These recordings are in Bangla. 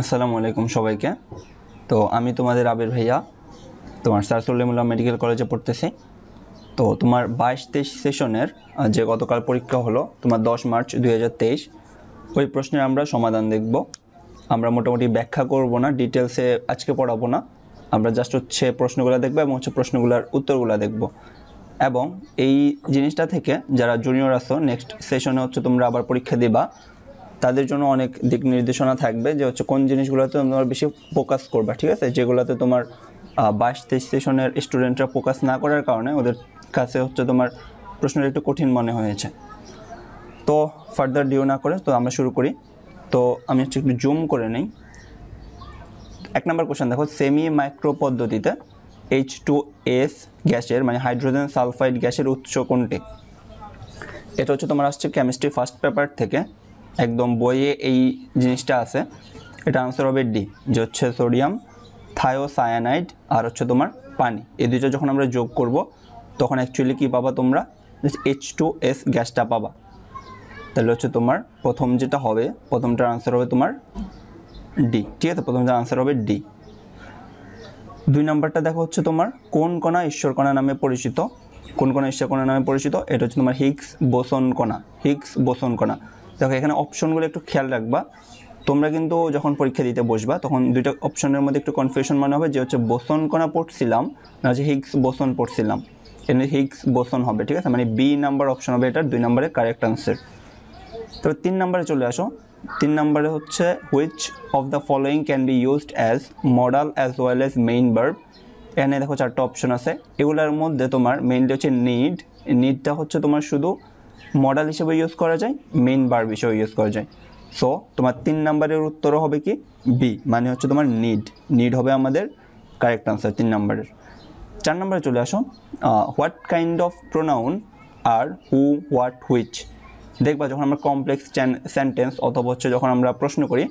আসসালামু আলাইকুম সবাইকে। তো আমি তোমাদের আবির ভাইয়া, তোমার সারসুল্লামুল্লাহ মেডিকেল কলেজে পড়তেছি। তো তোমার বাইশ তেইশ সেশনের যে গতকাল পরীক্ষা হলো, তোমার দশ মার্চ দুই হাজার তেইশ, ওই প্রশ্নের আমরা সমাধান দেখব। আমরা মোটামুটি ব্যাখ্যা করব না ডিটেলসে আজকে পড়াবো না। আমরা জাস্ট হচ্ছে প্রশ্নগুলো দেখব এবং হচ্ছে প্রশ্নগুলোর উত্তরগুলো দেখব। এবং এই জিনিসটা থেকে যারা জুনিয়র আসো নেক্সট সেশনে হচ্ছে তোমরা আবার পরীক্ষা দিবা। তাদের জন্য অনেক দিক নির্দেশনা থাকবে যে হচ্ছে কোন জিনিসগুলোতে তোমার বেশি ফোকাস করবা, ঠিক আছে? যেগুলোতে তোমার বাইশ তেইশ সেশনের স্টুডেন্টরা ফোকাস না করার কারণে ওদের কাছে হচ্ছে তোমার প্রশ্নটা একটু কঠিন মনে হয়েছে। তো ফার্দার ডিও না করে, তো আমরা শুরু করি। তো আমি হচ্ছে একটু জুম করে নিই। এক নম্বর কোশ্চেন দেখো সেমি মাইক্রো পদ্ধতিতে এইচ টু এস গ্যাসের মানে হাইড্রোজেন সালফাইড গ্যাসের উৎস কোনটি? এটা হচ্ছে তোমার আসছে কেমিস্ট্রি ফার্স্ট পেপার থেকে একদম বইয়ে এই জিনিসটা আছে। এটা আনসার হবে ডি যে হচ্ছে সোডিয়াম থায়োসায়ানাইড আর হচ্ছে তোমার পানি। এই দুটো যখন আমরা যোগ করব, তখন অ্যাকচুয়ালি কী পাবা তোমরা? এইচ টু এস গ্যাসটা পাবা। তাহলে হচ্ছে তোমার প্রথম যেটা হবে, প্রথমটার আনসার হবে তোমার ডি ঠিক আছে? প্রথমটার আনসার হবে ডি দুই নম্বরটা দেখো হচ্ছে তোমার কোন কণা ঈশ্বর কণা নামে পরিচিত? কোন কণা ঈশ্বর কণা নামে পরিচিত? এটা হচ্ছে তোমার হিগস বোসন কণা। হিগস বোসন কণা। দেখো, এখানে অপশনগুলো একটু খেয়াল রাখবা। তোমরা কিন্তু যখন পরীক্ষা দিতে বসবা, তখন দুইটা অপশনের মধ্যে একটু কনফিউশন মনে হবে যে হচ্ছে বোসন কণা পড়ছিলাম না হচ্ছে হিগস বোসন পড়ছিলাম। এখানে হিগস বোসন হবে, ঠিক আছে? মানে বি নাম্বার অপশন হবে এটার, দুই নম্বরের কারেক্ট আনসার তবে তিন নম্বরে চলে আসো। তিন নম্বরে হচ্ছে which of the following can be used as modal as well as main verb এখানে দেখো চারটা অপশন আছে। এগুলোর মধ্যে তোমার মেইনলি হচ্ছে নিড নিডটা হচ্ছে তোমার শুধু মডেল হিসেবে ইউজ করা যায় মেইন বার্ব হিসেবে ইউজ করা যায়। সো তোমার তিন নম্বরের উত্তরও হবে কি? বি মানে হচ্ছে তোমার নিড নিড হবে আমাদের কারেক্ট আনসার তিন নম্বরের চার নম্বরে চলে আসো। What kind of pronoun R who what which দেখবা যখন আমরা কমপ্লেক্স সেন্টেন্স অথবা হচ্ছে যখন আমরা প্রশ্ন করি,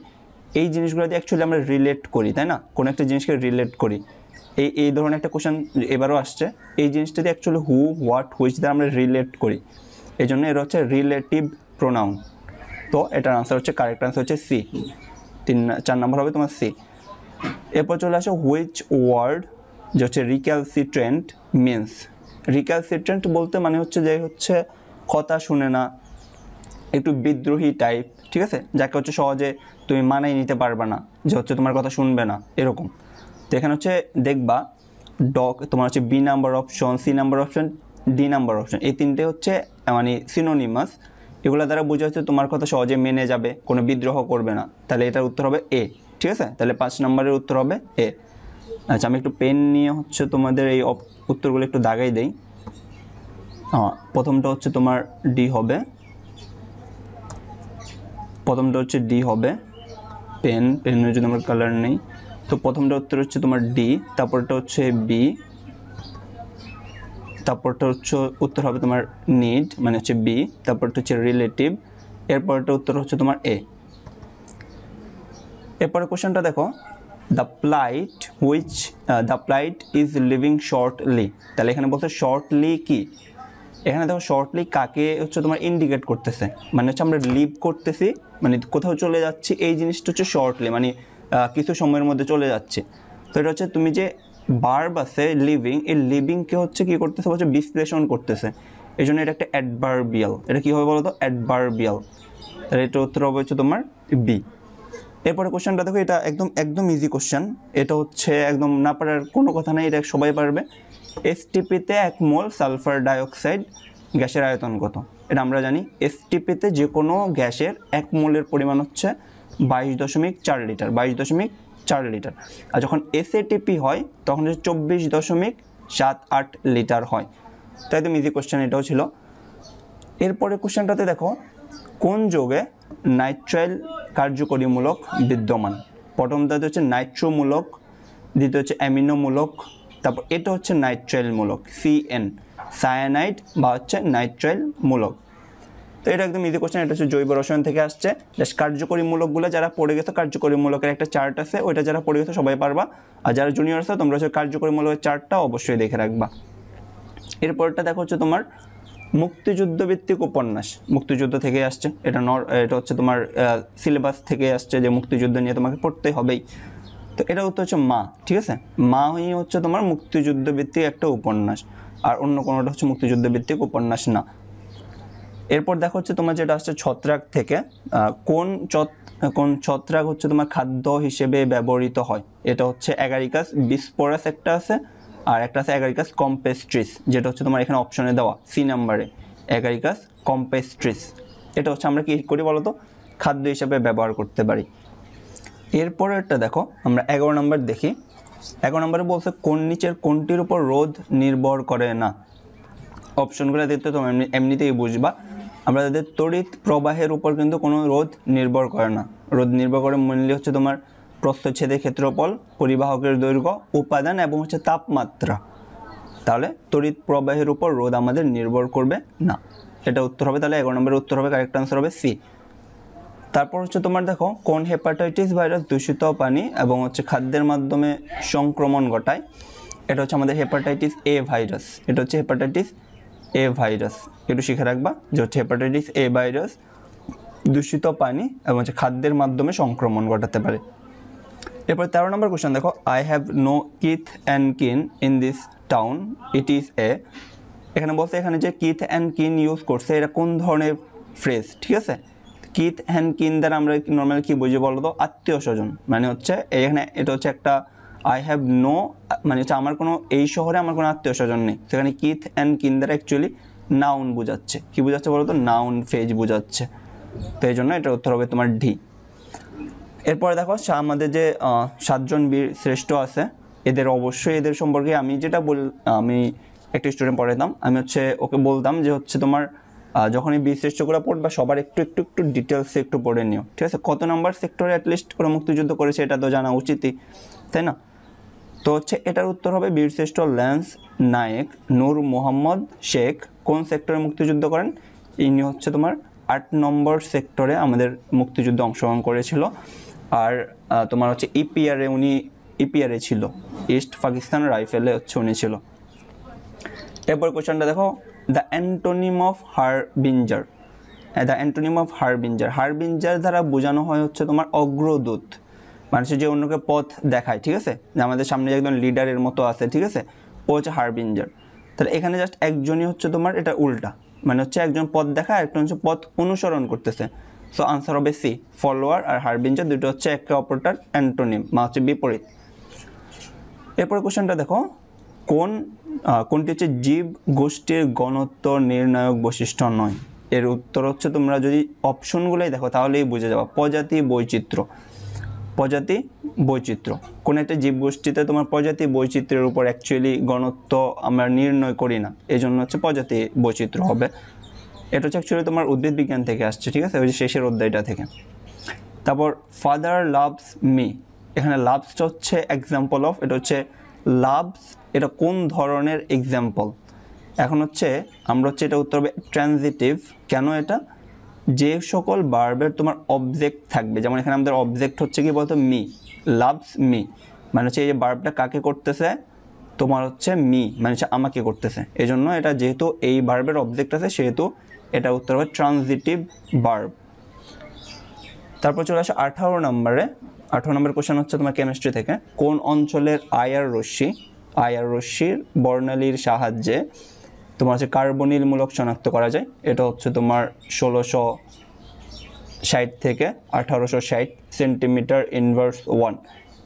এই জিনিসগুলো দিয়ে অ্যাকচুয়ালি আমরা রিলেট করি, তাই না? কোনো একটা জিনিসকে রিলেট করি। এই এই ধরনের একটা কোশ্চেন এবারও আসছে। এই জিনিসটা দিয়ে অ্যাকচুয়ালি হু হোয়াট হুইচ দ্বারা আমরা রিলেট করি। এই জন্য এর হচ্ছে রিলেটিভ প্রোনাউন তো এটার আনসার হচ্ছে কারেক্ট আনসার হচ্ছে সি তিন, চার নম্বর হবে তোমার সি এরপর চলে আসো হুইচ ওয়ার্ড যে হচ্ছে রিক্যালসিট্রেন্ট মিন্স রিক্যালসিট্রেন্ট বলতে মানে হচ্ছে যে হচ্ছে কথা শুনে না, একটু বিদ্রোহী টাইপ ঠিক আছে? যাকে হচ্ছে সহজে তুমি মানাই নিতে পারবে না, যে হচ্ছে তোমার কথা শুনবে না, এরকম। তো এখানে হচ্ছে দেখবা ডক তোমার হচ্ছে B number option C number option D number option এই তিনটে হচ্ছে মানে সিনোনিমাস এগুলো দ্বারা বোঝা হচ্ছে তোমার কথা সহজে মেনে যাবে, কোনো বিদ্রোহ করবে না। তাহলে এটার উত্তর হবে এ ঠিক আছে? তাহলে পাঁচ নম্বরের উত্তর হবে এ আচ্ছা আমি একটু পেন নিয়ে হচ্ছে তোমাদের এই উত্তরগুলো একটু দাগাই দেই। হ্যাঁ প্রথমটা হচ্ছে তোমার ডি হবে। প্রথমটা হচ্ছে ডি হবে। পেন পেনের যদি আমার কালার নেই। তো প্রথমটা উত্তর হচ্ছে তোমার ডি তারপরটা হচ্ছে বি তারপরটা হচ্ছে উত্তর হবে তোমার নিড মানে হচ্ছে বি তারপরটা হচ্ছে রিলেটিভ এরপরটা উত্তর হচ্ছে তোমার এ এরপরে কোশ্চেনটা দেখো the flight which the flight is leaving shortly তাহলে এখানে বলছে শর্টলি কি? এখানে দেখো শর্টলি কাকে হচ্ছে তোমার ইন্ডিকেট করতেছে মানে হচ্ছে আমরা লিভ করতেছি মানে কোথাও চলে যাচ্ছি, এই জিনিসটা হচ্ছে শর্টলি মানে কিছু সময়ের মধ্যে চলে যাচ্ছে। তো এটা হচ্ছে তুমি যে বার্ব আছে লিভিং এই লিভিংকে হচ্ছে কি করতেছে? বলছে বিশ্লেষণ করতেছে। এই জন্য এটা একটা অ্যাডভার্বিয়াল এটা কী হবে বলো তো অ্যাডভার্বিয়াল তাহলে এটা উত্তর হবে হচ্ছে তোমার বি এরপরে কোশ্চেনটা দেখো, এটা একদম একদম ইজি কোশ্চেন এটা হচ্ছে একদম না পারার কোনো কথা নাই, এটা সবাই পারবে। এসটিপিতে এক মোল সালফার ডাইঅক্সাইড গ্যাসের আয়তন কত? এটা আমরা জানি এসটিপিতে যে কোনো গ্যাসের এক মোলের পরিমাণ হচ্ছে বাইশ দশমিক চার লিটার। বাইশ দশমিক চার লিটার। আর যখন এসএটিপি হয়, তখন হচ্ছে চব্বিশ দশমিক সাত আট লিটার হয়। তো একদম ইজি কোশ্চেন এটাও ছিল। এরপরে কোশ্চেনটাতে দেখো, কোন যোগে নাইট্রাইল কার্যকরীমূলক বিদ্যমান? প্রথমটাতে হচ্ছে নাইট্রোমূলক, দ্বিতীয় হচ্ছে অ্যামিনোমূলক, তারপর এটা হচ্ছে নাইট্রাইলমূলক সিএন সায়ানাইড বা হচ্ছে নাইট্রাইল মূলক তো এটা একদম ইজি কোশ্চেন এটা হচ্ছে জৈব রসায়ন থেকে আসছে। জাস্ট কার্যকরীমূলকগুলো যারা পড়ে গেছে, কার্যকরীমূলকের একটা চার্ট আছে, ওইটা যারা পড়ে গেছে সবাই পারবা। আর যারা জুনিয়র আছে, তোমরা হচ্ছে কার্যকরীমূলকের চার্টটা অবশ্যই দেখে রাখবা। এরপরটা দেখো হচ্ছে তোমার মুক্তিযুদ্ধ ভিত্তিক উপন্যাস। মুক্তিযুদ্ধ থেকে আসছে। এটা নর, এটা হচ্ছে তোমার সিলেবাস থেকে আসছে যে মুক্তিযুদ্ধ নিয়ে তোমাকে পড়তে হবেই। তো এটা উত্তর হচ্ছে মা, ঠিক আছে? মা হয়ে হচ্ছে তোমার মুক্তিযুদ্ধ ভিত্তিক একটা উপন্যাস। আর অন্য কোনোটা হচ্ছে মুক্তিযুদ্ধ ভিত্তিক উপন্যাস না। এরপর দেখো হচ্ছে তোমার যেটা আসছে ছত্রাক থেকে কোন কোন ছত্রাক হচ্ছে তোমার খাদ্য হিসেবে ব্যবহৃত হয়? এটা হচ্ছে অ্যাগারিকাস বিস্পোরাস একটা আছে, আর একটা আছে অ্যাগারিকাস কম্পেস্ট্রিস যেটা হচ্ছে তোমার এখানে অপশনে দেওয়া সি নাম্বারে অ্যাগারিকাস কম্পেস্ট্রিস এটা হচ্ছে আমরা কি করি বলো তো খাদ্য হিসেবে ব্যবহার করতে পারি। এরপরেরটা দেখো, আমরা এগারো নম্বর দেখি। এগারো নম্বরে বলছে, কোন নিচের কোনটির উপর রোদ নির্ভর করে না? অপশনগুলো দেখতে তো এমনি, এমনিতেই বুঝবা। আমরা তাদের তড়িৎ প্রবাহের উপর কিন্তু কোনো রোধ নির্ভর করে না। রোধ নির্ভর করে মেনলি হচ্ছে তোমার প্রস্থচ্ছেদের ক্ষেত্রফল, পরিবাহকের দৈর্ঘ্য, উপাদান এবং হচ্ছে তাপমাত্রা। তাহলে তড়িৎ প্রবাহের উপর রোদ আমাদের নির্ভর করবে না। এটা উত্তর হবে, তাহলে এগারো নম্বরের উত্তর হবে কারেক্ট আনসার হবে সি তারপর হচ্ছে তোমার দেখো, কোন হেপাটাইটিস ভাইরাস দূষিত পানি এবং হচ্ছে খাদ্যের মাধ্যমে সংক্রমণ ঘটায়? এটা হচ্ছে আমাদের হেপাটাইটিস এ ভাইরাস এটা হচ্ছে হেপাটাইটিস এ ভাইরাস একটু শিখে রাখবা যে হচ্ছে হেপাটাইটিস এ ভাইরাস দূষিত পানি এবং হচ্ছে খাদ্যের মাধ্যমে সংক্রমণ ঘটাতে পারে। এরপর তেরো নম্বর কোশ্চেন দেখো। I have no kith and kin in this town it is a এখানে বলছে এখানে যে কিথ অ্যান্ড কিন ইউজ করছে, এটা কোন ধরনের ফ্রেজ ঠিক আছে? কিথ অ্যান্ড কিন দ্বারা আমরা নর্মালি কী বুঝি বলো তো আত্মীয় স্বজন। মানে হচ্ছে এখানে এটা হচ্ছে একটা আই হ্যাভ নো মানে হচ্ছে আমার কোনো এই শহরে আমার কোনো আত্মীয় স্বজন নেই। সেখানে কিথ অ্যান্ড কিন দ্বারা অ্যাকচুয়ালি নাউন বোঝাচ্ছে। কী বোঝাচ্ছে বলো তো নাউন ফেজ বোঝাচ্ছে। তো এই জন্য এটা উত্তর হবে তোমার ডি এরপরে দেখো আমাদের যে সাতজন বীর শ্রেষ্ঠ আছে এদের অবশ্যই এদের সম্পর্কে আমি যেটা বল আমি একটা স্টুডেন্ট পড়াতাম আমি হচ্ছে ওকে বলতাম যে হচ্ছে তোমার আহ, যখন এই বীর শ্রেষ্ঠগুলো পড়বা সবার একটু একটু একটু ডিটেলসে একটু পড়ে নিও। ঠিক আছে? কত নাম্বার সেক্টরে অ্যাটলিস্ট ওরা মুক্তিযুদ্ধ করেছে এটা তো জানা উচিতই। তাই না? তো হচ্ছে এটার উত্তর হবে বীরশ্রেষ্ঠ ল্যান্স নায়েক, নূর মোহাম্মদ শেখ। কোন সেক্টরে মুক্তিযুদ্ধ করেন? ইনি হচ্ছে তোমার আট নম্বর সেক্টরে আমাদের মুক্তিযুদ্ধে অংশগ্রহণ করেছিল। আর তোমার হচ্ছে ইপিআরে উনি ইপিআরে ছিল। ইস্ট পাকিস্তান রাইফেলে হচ্ছে উনি ছিল। এরপর কোশ্চেনটা দেখো the antonym of harbinger the antonym of harbinger harbinger দ্বারা বোঝানো হয় হচ্ছে তোমার অগ্রদূত। মানুষের যে অন্যকে পথ দেখায়, ঠিক আছে? যে আমাদের সামনে যে একজন লিডারের মতো আছে, ঠিক আছে? ও হচ্ছে হারবিঞ্জার তাহলে এখানে জাস্ট একজনই হচ্ছে তোমার, এটা উল্টা। মানে হচ্ছে একজন পথ দেখায় একজন হচ্ছে পথ অনুসরণ করতেছে। সো আনসার হবে সি ফলোয়ার আর হারবিঞ্জার দুটো হচ্ছে একে অপরটার অ্যান্টোনিম বা হচ্ছে বিপরীত। এরপরে কোশ্চেনটা দেখো, কোন কোনটি হচ্ছে জীব গোষ্ঠীর গণত্ব নির্ণায়ক বৈশিষ্ট্য নয়? এর উত্তর হচ্ছে তোমরা যদি অপশনগুলোই দেখো, তাহলেই বুঝে যাবে। প্রজাতি বৈচিত্র্য। প্রজাতি বৈচিত্র্য। কোন একটা জীব গোষ্ঠীতে তোমার প্রজাতি বৈচিত্র্যের উপর অ্যাকচুয়ালি গণত্ব আমরা নির্ণয় করি না। এই জন্য হচ্ছে প্রজাতি বৈচিত্র্য হবে। এটা হচ্ছে অ্যাকচুয়ালি তোমার উদ্ভিদ বিজ্ঞান থেকে আসছে, ঠিক আছে? ওই যে শেষের অধ্যায়টা থেকে। তারপর ফাদার লাভস মি এখানে লাভসটা হচ্ছে এক্সাম্পল অফ এটা হচ্ছে লাভস এটা কোন ধরনের এক্সাম্পল এখন হচ্ছে, আমরা হচ্ছে এটা উত্তর হবে ট্রানজিটিভ কেন এটা? যে সকল বার্বের তোমার অবজেক্ট থাকবে, যেমন এখানে আমাদের অবজেক্ট হচ্ছে কি বলতো? মি লাভস মি মানে হচ্ছে এই যে বার্বটা কাকে করতেছে? তোমার হচ্ছে মি মানে হচ্ছে আমাকে করতেছে। এই জন্য এটা যেহেতু এই বার্বের অবজেক্ট আছে, সেহেতু এটা উত্তর হবে ট্রানজিটিভ বার্ব তারপর চলে আসে আঠারো নম্বরে। আঠারো নম্বর কোশ্চেন হচ্ছে তোমার কেমিস্ট্রি থেকে। কোন অঞ্চলের আয়ার রশ্মি? আয়ার রশ্মির বর্ণালীর সাহায্যে তোমার হচ্ছে কার্বনিল মূলক শনাক্ত করা যায়। এটা হচ্ছে তোমার ষোলোশো ষাট থেকে আঠারোশো ষাট সেন্টিমিটার ইনভার্স ওয়ান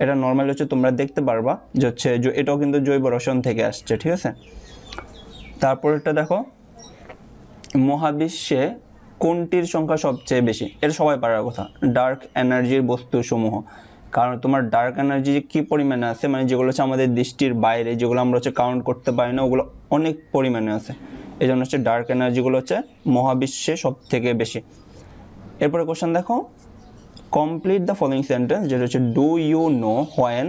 এটা নর্মালি হচ্ছে, তোমরা দেখতে পারবা যে হচ্ছে এটাও কিন্তু জৈব রসায়ন থেকে আসছে, ঠিক আছে? তারপর এটা দেখো, মহাবিশ্বে কোনটির সংখ্যা সবচেয়ে বেশি? এটা সবাই পারার কথা ডার্ক এনার্জির বস্তুসমূহ। কারণ তোমার ডার্ক এনার্জি যে কী পরিমাণে আছে মানে যেগুলো হচ্ছে আমাদের দৃষ্টির বাইরে, যেগুলো আমরা হচ্ছে কাউন্ট করতে পারি না, ওগুলো অনেক পরিমাণে আছে। এই জন্য হচ্ছে ডার্ক এনার্জিগুলো হচ্ছে মহাবিশ্বে সব থেকে বেশি। এরপরে কোশ্চেন দেখো। কমপ্লিট দ্য ফলোয়িং সেন্টেন্স যেটা হচ্ছে ডু ইউ নো হোয়েন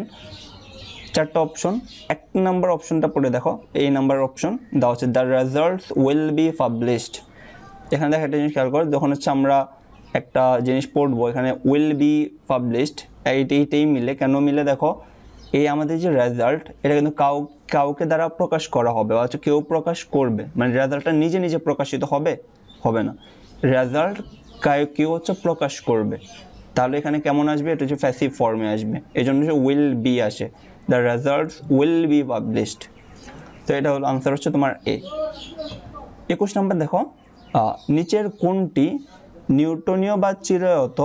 চারটা অপশন এক নাম্বার অপশনটা পড়ে দেখো। এই নাম্বার অপশন দেওয়া হচ্ছে the results will be published এখানে দেখো একটা জিনিস খেয়াল করো, যখন হচ্ছে আমরা একটা জিনিস পড়ব, এখানে উইল বি পাবলিশড এইটাই মিলে। কেন মিলে দেখো? এই আমাদের যে রেজাল্ট এটা কিন্তু কাউ, কাউকে দ্বারা প্রকাশ করা হবে, অথচ কেউ প্রকাশ করবে। মানে রেজাল্টটা নিজে নিজে প্রকাশিত হবে? হবে না। রেজাল্ট কেউ হচ্ছে প্রকাশ করবে। তাহলে এখানে কেমন আসবে? এটা হচ্ছে ফ্যাসিভ ফর্মে আসবে। এই জন্য হচ্ছে উইল বি আসে। The results will be published তো এটা হলো আনসার হচ্ছে তোমার এ একুশ নম্বর দেখো। নিচের কোনটি নিউটনীয় বা চিরায়ত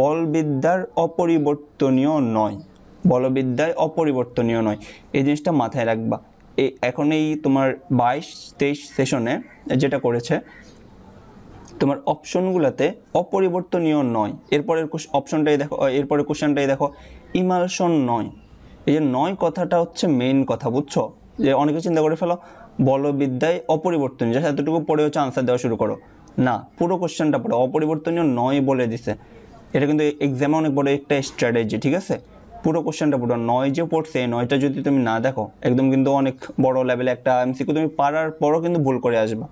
বলবিদ্যার অপরিবর্তনীয় নয়? বলবিদ্যায় অপরিবর্তনীয় নয়। এই জিনিসটা মাথায় রাখবা। এই এখন এই তোমার বাইশ তেইশ সেশনে যেটা করেছে, তোমার অপশনগুলোতে অপরিবর্তনীয় নয়। এরপরের অপশনটাই দেখো এরপরের কোশ্চেনটাই দেখো ইমালশন নয়। এই যে নয় কথাটা হচ্ছে মেইন কথা, বুঝছ? যে অনেকে চিন্তা করে ফেলো, বলবিদ্যায় অপরিবর্তনীয় জাস্ট এতটুকু পড়ে হচ্ছে আনসার দেওয়া শুরু করো। না, পুরো কোশ্চেনটা পড়ো। অপরিবর্তনীয় নয় বলে দিছে। এটা কিন্তু এক্সামে অনেক বড় একটা স্ট্র্যাটেজি ঠিক আছে? পুরো কোশ্চেনটা পুরো নয় যে পড়ছে, নয়টা যদি তুমি না দেখো, একদম কিন্তু অনেক বড় লেভেলে একটা এমসিকিউ তুমি পারার পরও কিন্তু ভুল করে আসবা।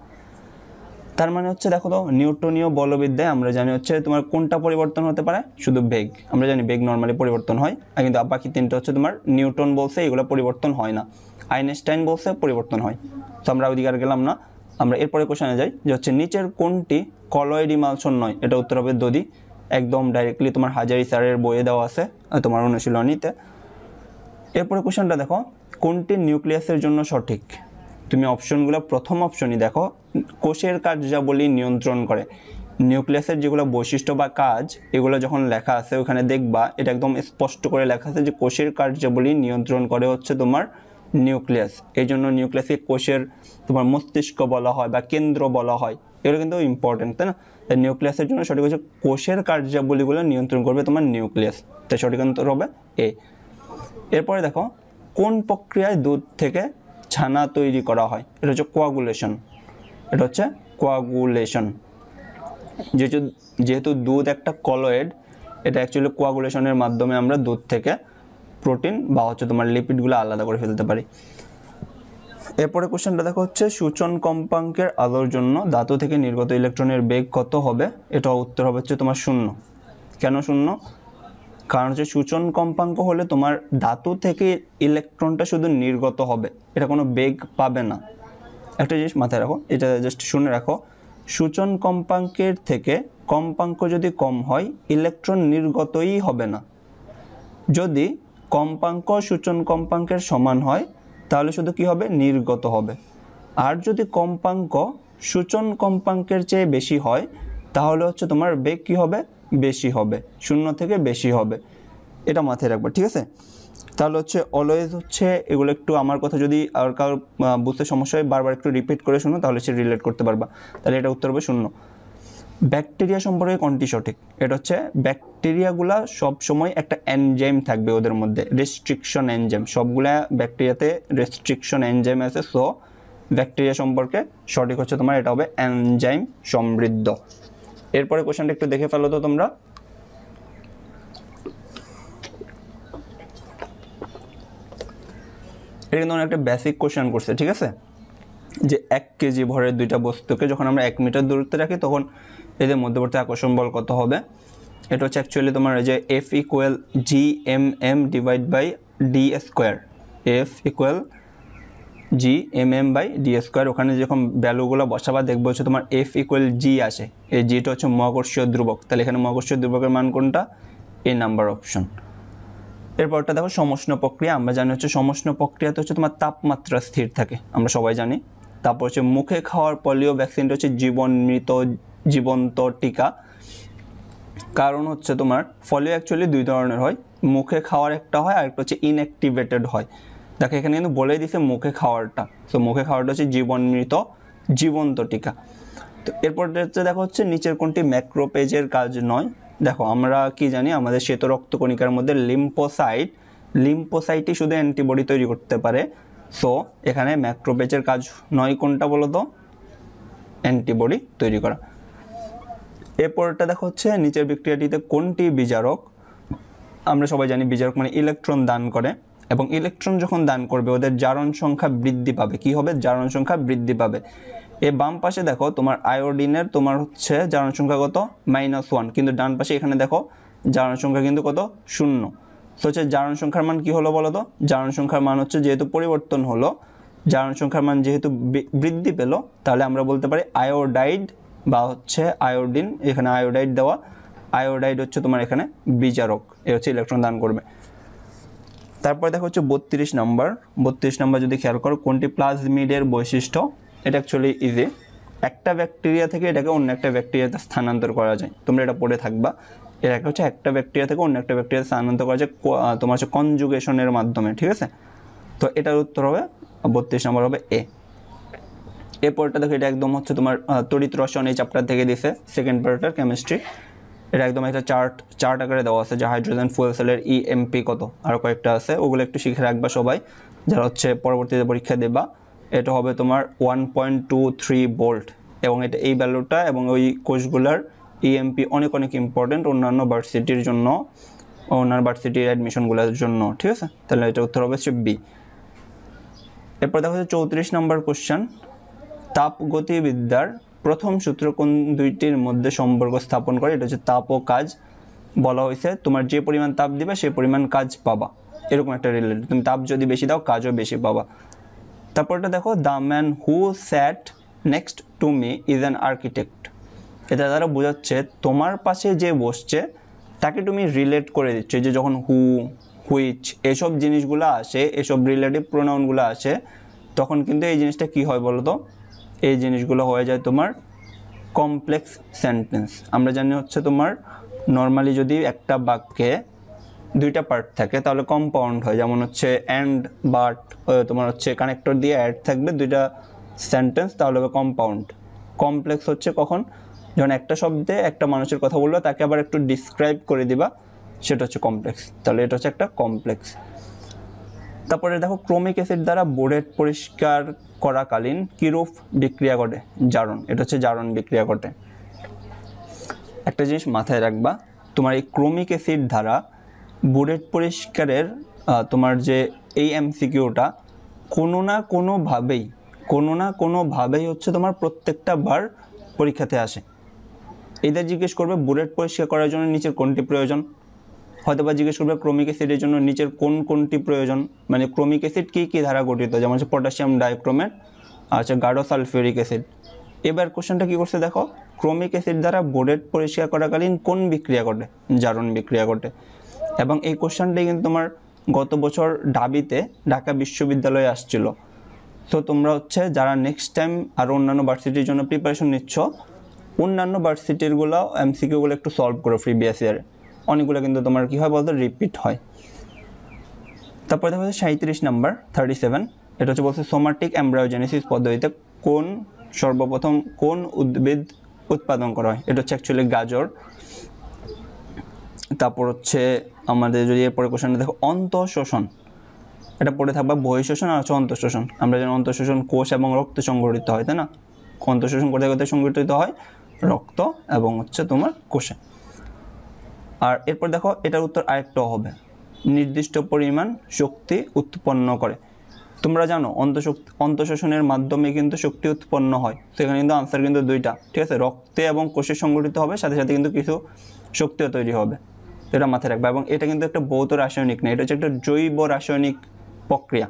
তার মানে হচ্ছে দেখো তো, নিউটনীয় বলবিদ্যায় আমরা জানি হচ্ছে তোমার কোনটা পরিবর্তন হতে পারে? শুধু বেগ। আমরা জানি বেগ নর্মালি পরিবর্তন হয়, আর কিন্তু বাকি তিনটা হচ্ছে তোমার নিউটন বলছে, এগুলো পরিবর্তন হয় না। আইনস্টাইন বলছে, পরিবর্তন হয়। তো আমরা ওইদিকে আর গেলাম না। আমরা এরপরে কোশ্চেনে যাই, যে হচ্ছে নিচের কোনটি কলয়েড ইমালশন নয়? এটা উত্তর হবে দদি একদম ডাইরেক্টলি তোমার হাজারি স্যারের বইয়ে দেওয়া আছে তোমার অনুশীলনীতে। এরপরে কোশ্চেনটা দেখো, কোনটি নিউক্লিয়াসের জন্য সঠিক? তুমি অপশনগুলো প্রথম অপশনই দেখো, কোষের কার্যাবলী নিয়ন্ত্রণ করে। নিউক্লিয়াসের যেগুলো বৈশিষ্ট্য বা কাজ, এগুলো যখন লেখা আছে, ওখানে দেখবা, এটা একদম স্পষ্ট করে লেখা আছে যে কোষের কার্যাবলী নিয়ন্ত্রণ করে হচ্ছে তোমার নিউক্লিয়াস এই জন্য নিউক্লিয়াসকে কোষের তোমার মস্তিষ্ক বলা হয় বা কেন্দ্র বলা হয়। এগুলো কিন্তু ইম্পর্টেন্ট তাই না? তাই নিউক্লিয়াসের জন্য সঠিক হচ্ছে কোষের কার্যাবলীগুলো নিয়ন্ত্রণ করবে তোমার নিউক্লিয়াস তাই সঠিক উত্তর হবে এ এরপরে দেখো, কোন প্রক্রিয়ায় দুধ থেকে ছানা তৈরি করা হয়? এটা হচ্ছে কোয়াগুলেশন এটা হচ্ছে কোয়াগুলেশন যেহেতু যেহেতু দুধ একটা কলয়েড এটা অ্যাকচুয়ালি কোয়াগুলেশনের মাধ্যমে আমরা দুধ থেকে প্রোটিন বা হচ্ছে তোমার লিপিডগুলো আলাদা করে ফেলতে পারি। এরপরে কোশ্চেনটা দেখো হচ্ছে, সূচন কম্পাঙ্কের আলোর জন্য ধাতু থেকে নির্গত ইলেকট্রনের বেগ কত হবে? এটা উত্তর হবে হচ্ছে তোমার শূন্য। কেন শূন্য? কারণ হচ্ছে সূচন কম্পাঙ্ক হলে তোমার ধাতু থেকে ইলেকট্রনটা শুধু নির্গত হবে, এটা কোনো বেগ পাবে না। একটা জিনিস মাথায় রাখো, এটা জাস্ট শুনে রাখো। সূচন কম্পাঙ্কের থেকে কম্পাঙ্ক যদি কম হয়, ইলেকট্রন নির্গতই হবে না। যদি কম্পাঙ্ক সূচন কম্পাঙ্কের সমান হয় তাহলে শুধু কি হবে? নির্গত হবে। আর যদি কম্পাঙ্ক সূচন কম্পাঙ্কের চেয়ে বেশি হয়, তাহলে হচ্ছে তোমার বেগ কি হবে? বেশি হবে। শূন্য থেকে বেশি হবে। এটা মাথায় রাখবে, ঠিক আছে? তাহলে হচ্ছে অলওয়েজ হচ্ছে এগুলো একটু আমার কথা যদি আর কারোর বুঝতে সমস্যা হয়, বারবার একটু রিপিট করে শোনো, তাহলে সে রিলেট করতে পারবা। তাহলে এটা উত্তর হবে শূন্য। ব্যাকটেরিয়া সম্পর্কে কোনটি সঠিক? এটা হচ্ছে ব্যাকটেরিয়াগুলা সব সময় একটা এনজাইম থাকবে ওদের মধ্যে রেস্ট্রিকশন এনজাইম সবগুলা ব্যাকটেরিয়াতে রেস্ট্রিকশন এনজাইম আছে সো ব্যাকটেরিয়া সম্পর্কে সঠিক হচ্ছে তোমার, এটা হবে এনজাইম সমৃদ্ধ। এরপরে কোশ্চেনটা একটু দেখে ফেলো তো তোমরা। এটা কিন্তু একটা বেসিক কোশ্চেন করছে, ঠিক আছে? যে এক কেজি ভরের দুইটা বস্তুকে যখন আমরা এক মিটার দূরত্বে রাখি, তখন এদের মধ্যবর্তী আকর্ষণ বল কত হবে? এটা হচ্ছে অ্যাকচুয়ালি তোমার যে F equal G M M divide by D square F equal G M M by D square ওখানে যখন ভ্যালুগুলো বসাবা, দেখব হচ্ছে তোমার এফ ইকুয়াল জি আসে। এই জিটা হচ্ছে মহাকর্ষীয় ধ্রুবক। তাহলে এখানে মহাকর্ষীয় ধ্রুবকের মান কোনটা? এই নাম্বার অপশন এরপরটা দেখো সমষ্ণ প্রক্রিয়া। আমরা জানি হচ্ছে সমষ্ণ প্রক্রিয়াতে হচ্ছে তোমার তাপমাত্রা স্থির থাকে। আমরা সবাই জানি। তারপর হচ্ছে মুখে খাওয়ার পলিও ভ্যাকসিনটা হচ্ছে জীবন মৃত জীবন্ত টিকা। কারণ হচ্ছে তোমার ফলিও অ্যাকচুয়ালি দুই ধরনের হয়। মুখে খাওয়ার একটা হয় আর একটা হচ্ছে ইনঅ্যাক্টিভেটেড হয়। দেখো এখানে কিন্তু বলেই দিছে মুখে খাওয়ারটা। তো মুখে খাওয়ারটা হচ্ছে জীবন মৃত জীবন্ত টিকা। তো এরপর হচ্ছে দেখো হচ্ছে নিচের কোনটি ম্যাক্রোপেজের কাজ নয়। দেখো আমরা কি জানি আমাদের শ্বেত রক্তকণিকার মধ্যে লিম্পোসাইট লিম্পোসাইটই শুধু অ্যান্টিবডি তৈরি করতে পারে। সো এখানে ম্যাক্রোপেজের কাজ নয় কোনটা বলো তো অ্যান্টিবডি তৈরি করা। এরপরটা দেখো হচ্ছে নিচের বিক্রিয়াটিতে কোনটি বিজারক? আমরা সবাই জানি বিজারক মানে ইলেকট্রন দান করে, এবং ইলেকট্রন যখন দান করবে, ওদের জারণ সংখ্যা বৃদ্ধি পাবে। কি হবে? জারণ সংখ্যা বৃদ্ধি পাবে। এ বাম পাশে দেখো তোমার আয়োডিনের তোমার হচ্ছে জারণ সংখ্যা কত? Minus one. কিন্তু ডান পাশে এখানে দেখো জারণ সংখ্যা কিন্তু কত? শূন্য। তো হচ্ছে জারণ সংখ্যার মান কি হলো বলো তো জারণ সংখ্যার মান হচ্ছে যেহেতু পরিবর্তন হলো, জারণ সংখ্যার মান যেহেতু বৃদ্ধি পেল, তাহলে আমরা বলতে পারি আয়োডাইড বা হচ্ছে আয়োডিন, এখানে আয়োডাইড দেওয়া। আয়োডাইড হচ্ছে তোমার এখানে বিজারক এ হচ্ছে ইলেকট্রন দান করবে। তারপর দেখো হচ্ছে বত্রিশ নম্বর। বত্রিশ নম্বর যদি খেয়াল করো, কোনটি প্লাজমিডের বৈশিষ্ট্য? এটা অ্যাকচুয়ালি ইজি একটা ব্যাকটেরিয়া থেকে এটাকে অন্য একটা ব্যাকটেরিয়াতে স্থানান্তর করা যায়। তোমরা এটা পড়ে থাকবা। এটাকে হচ্ছে একটা ব্যাকটেরিয়া থেকে অন্য একটা ব্যাকটেরিয়া স্থানান্তর করা যায় তোমার হচ্ছে কনজুগেশনের মাধ্যমে, ঠিক আছে? তো এটার উত্তর হবে, বত্রিশ নম্বর হবে এ এরপরটা দেখো, এটা একদম হচ্ছে তোমার তড়িৎ রসায়ন এই চ্যাপ্টার থেকে দিছে সেকেন্ড পার্টের কেমিস্ট্রি এটা একদম একটা চার্ট চার্ট আকারে দেওয়া আছে যে হাইড্রোজেন ফুয়েল সেলের ইএমপি কত, আর কয়েকটা আছে। ওগুলো একটু শিখে রাখবা সবাই, যারা হচ্ছে পরবর্তীতে পরীক্ষা দেবা। এটা হবে তোমার one point two three volt এবং এটা এই ভ্যালুটা এবং ওই কোষগুলোর ইএমপি অনেক অনেক ইম্পর্টেন্ট অন্যান্য ভার্সিটির জন্য, অন্যান্য ভার্সিটির অ্যাডমিশনগুলোর জন্য, ঠিক আছে? তাহলে এটা উত্তর হবে হচ্ছে বি এরপর দেখা যাচ্ছে চৌত্রিশ নম্বর কোশ্চেন তাপগতিবিদ্যার প্রথম সূত্র কোন দুইটির মধ্যে সম্পর্ক স্থাপন করে? এটা হচ্ছে তাপ ও কাজ। বলা হয়েছে, তোমার যে পরিমাণ তাপ দিবে, সে পরিমাণ কাজ পাবা। এরকম একটা রিলেটেড তুমি তাপ যদি বেশি দাও, কাজও বেশি পাবা। তারপরটা দেখো, the man who sat next to me is an architect. এটা দ্বারা বোঝাচ্ছে, তোমার পাশে যে বসছে, তাকে তুমি রিলেট করে দিচ্ছ। যে যখন হু, হুইচ এসব জিনিসগুলো আসে, এসব রিলেটিভ প্রোনাউনগুলো আসে, তখন কিন্তু এই জিনিসটা কি হয় বলো তো এই জিনিসগুলো হয়ে যায় তোমার কমপ্লেক্স সেন্টেন্স আমরা জানি হচ্ছে তোমার নর্মালি যদি একটা বাক্যে দুইটা পার্ট থাকে, তাহলে কম্পাউন্ড হয়। যেমন হচ্ছে অ্যান্ড বাট তোমার হচ্ছে কানেক্টর দিয়ে অ্যাড থাকবে দুইটা সেন্টেন্স তাহলে হবে কম্পাউন্ড কমপ্লেক্স হচ্ছে কখন? যখন একটা শব্দে একটা মানুষের কথা বলবে, তাকে আবার একটু ডিসক্রাইব করে দিবা, সেটা হচ্ছে কমপ্লেক্স তাহলে এটা হচ্ছে একটা কমপ্লেক্স তারপরে দেখো ক্রোমিক অ্যাসিড দ্বারা বোর্ডের পরিষ্কার করাকালীন কিরূপ বিক্রিয়া ঘটে? জারণ। এটা হচ্ছে জারণ বিক্রিয়া ঘটে। একটা জিনিস মাথায় রাখবা, তোমার এই ক্রোমিক অ্যাসিড দ্বারা বুলেট পরিষ্কারের তোমার যে এই এমসিকিউটা কোনো না কোনোভাবেই, কোনো না কোনোভাবেই হচ্ছে তোমার প্রত্যেকটা বার পরীক্ষাতে আসে। এটা জিজ্ঞেস করবে বুলেট পরিষ্কার করার জন্য নিচের কোনটি প্রয়োজন? হয়তো বা জিজ্ঞেস করবে ক্রমিক অ্যাসিডের জন্য নিচের কোন কোনটি প্রয়োজন? মানে ক্রমিক অ্যাসিড কী কী ধারা গঠিত? যেমন হচ্ছে পটাশিয়াম ডাইক্রোমেট আচ্ছা গাঢ় সালফিউরিক অ্যাসিড। এবার কোশ্চেনটা কী করছে দেখো? ক্রোমিক অ্যাসিড দ্বারা বোর্ডেট পরিষ্কার করাকালীন কোন বিক্রিয়া ঘটে? জারণ বিক্রিয়া ঘটে। এবং এই কোশ্চেনটাই কিন্তু তোমার গত বছর ডাবিতে ঢাকা বিশ্ববিদ্যালয়ে আসছিল। তো তোমরা হচ্ছে যারা নেক্সট টাইম আরও অন্যান্য ভার্সিটির জন্য প্রিপারেশন নিচ্ছ, অন্যান্য ভার্সিটিরগুলো এমসিকিউগুলো একটু সলভ করো প্রিভিয়াস ইয়ারে অনেকগুলো কিন্তু তোমার কী হয় বলতো? রিপিট হয়। তারপরে দেখা যাচ্ছে সাঁত্রিশ নাম্বার থার্টি সেভেন এটা হচ্ছে বলছে সোমাটিক অ্যাম্ব্রায়োজেনেসিস পদ্ধতিতে কোন সর্বপ্রথম কোন উদ্ভিদ উৎপাদন করা হয়? এটা হচ্ছে অ্যাকচুয়ালি গাজর। তারপর হচ্ছে আমাদের যদি এরপরে কোশ্চেনটা দেখো, অন্তঃশোষণ। এটা পড়ে থাকবে বহিঃশোষণ আর হচ্ছে অন্তঃশোষণ। আমরা জানি অন্তঃশোষণ কোষ এবং রক্ত সংগঠিত হয়, তাই না? অন্তঃশোষণ করতে কোথায় সংগঠিত হয়? রক্ত এবং হচ্ছে তোমার কোষে। আর এরপর দেখো, এটার উত্তর আরেকটাও হবে। নির্দিষ্ট পরিমাণ শক্তি উৎপন্ন করে। তোমরা জানো অন্তঃশক্তি অন্তঃশোষণের মাধ্যমে কিন্তু শক্তি উৎপন্ন হয়। সেখানে কিন্তু আনসার কিন্তু দুইটা, ঠিক আছে? রক্তে এবং কোষে সংগঠিত হবে, সাথে সাথে কিন্তু কিছু শক্তিও তৈরি হবে। এটা মাথায় রাখবে এবং এটা কিন্তু একটা ভৌত রাসায়নিক না, এটা হচ্ছে একটা জৈব রাসায়নিক প্রক্রিয়া।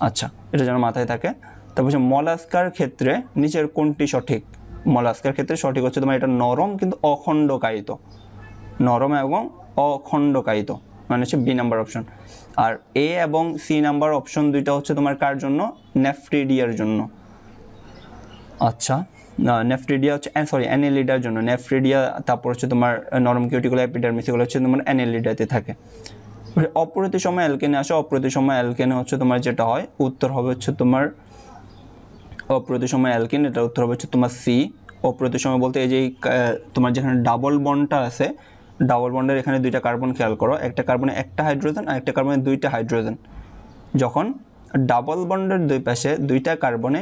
আচ্ছা এটা যেন মাথায় থাকে। তারপর হচ্ছে মলাস্কার ক্ষেত্রে নিচের কোনটি সঠিক? মলাস্কার ক্ষেত্রে সঠিক হচ্ছে তোমার এটা নরম কিন্তু অখণ্ডকায়িত। নরম এবং অখণ্ডকায়িত মানে হচ্ছে বি নাম্বার অপশন আর এ এবং সি নাম্বার অপশন দুইটা হচ্ছে তোমার কার জন্য? নেফ্রিডিয়ার জন্য। আচ্ছা নেফ্রিডিয়া হচ্ছে সরি অ্যানেলিডার জন্য। নেফ্রিডিয়া তারপর হচ্ছে তোমার নরম কিউটিকুলো এপিডার্মিস এগুলো হচ্ছে তোমার অ্যানেলিডাতে থাকে। অপ্রতিসম অ্যালকেনে আসে, অপ্রতিসম অ্যালকেনে হচ্ছে তোমার যেটা হয়, উত্তর হবে হচ্ছে তোমার অপ্রতিসম অ্যালকেন এটা উত্তর হবে হচ্ছে তোমার সি অপ্রতি সময় বলতে এই যে তোমার যেখানে ডাবল বন্ডটা আছে ডাবল বন্ডের এখানে দুইটা কার্বন খেয়াল করো, একটা কার্বনে একটা হাইড্রোজেন আর একটা কার্বনে দুইটা হাইড্রোজেন যখন ডাবল বন্ডের দুই পাশে দুইটা কার্বনে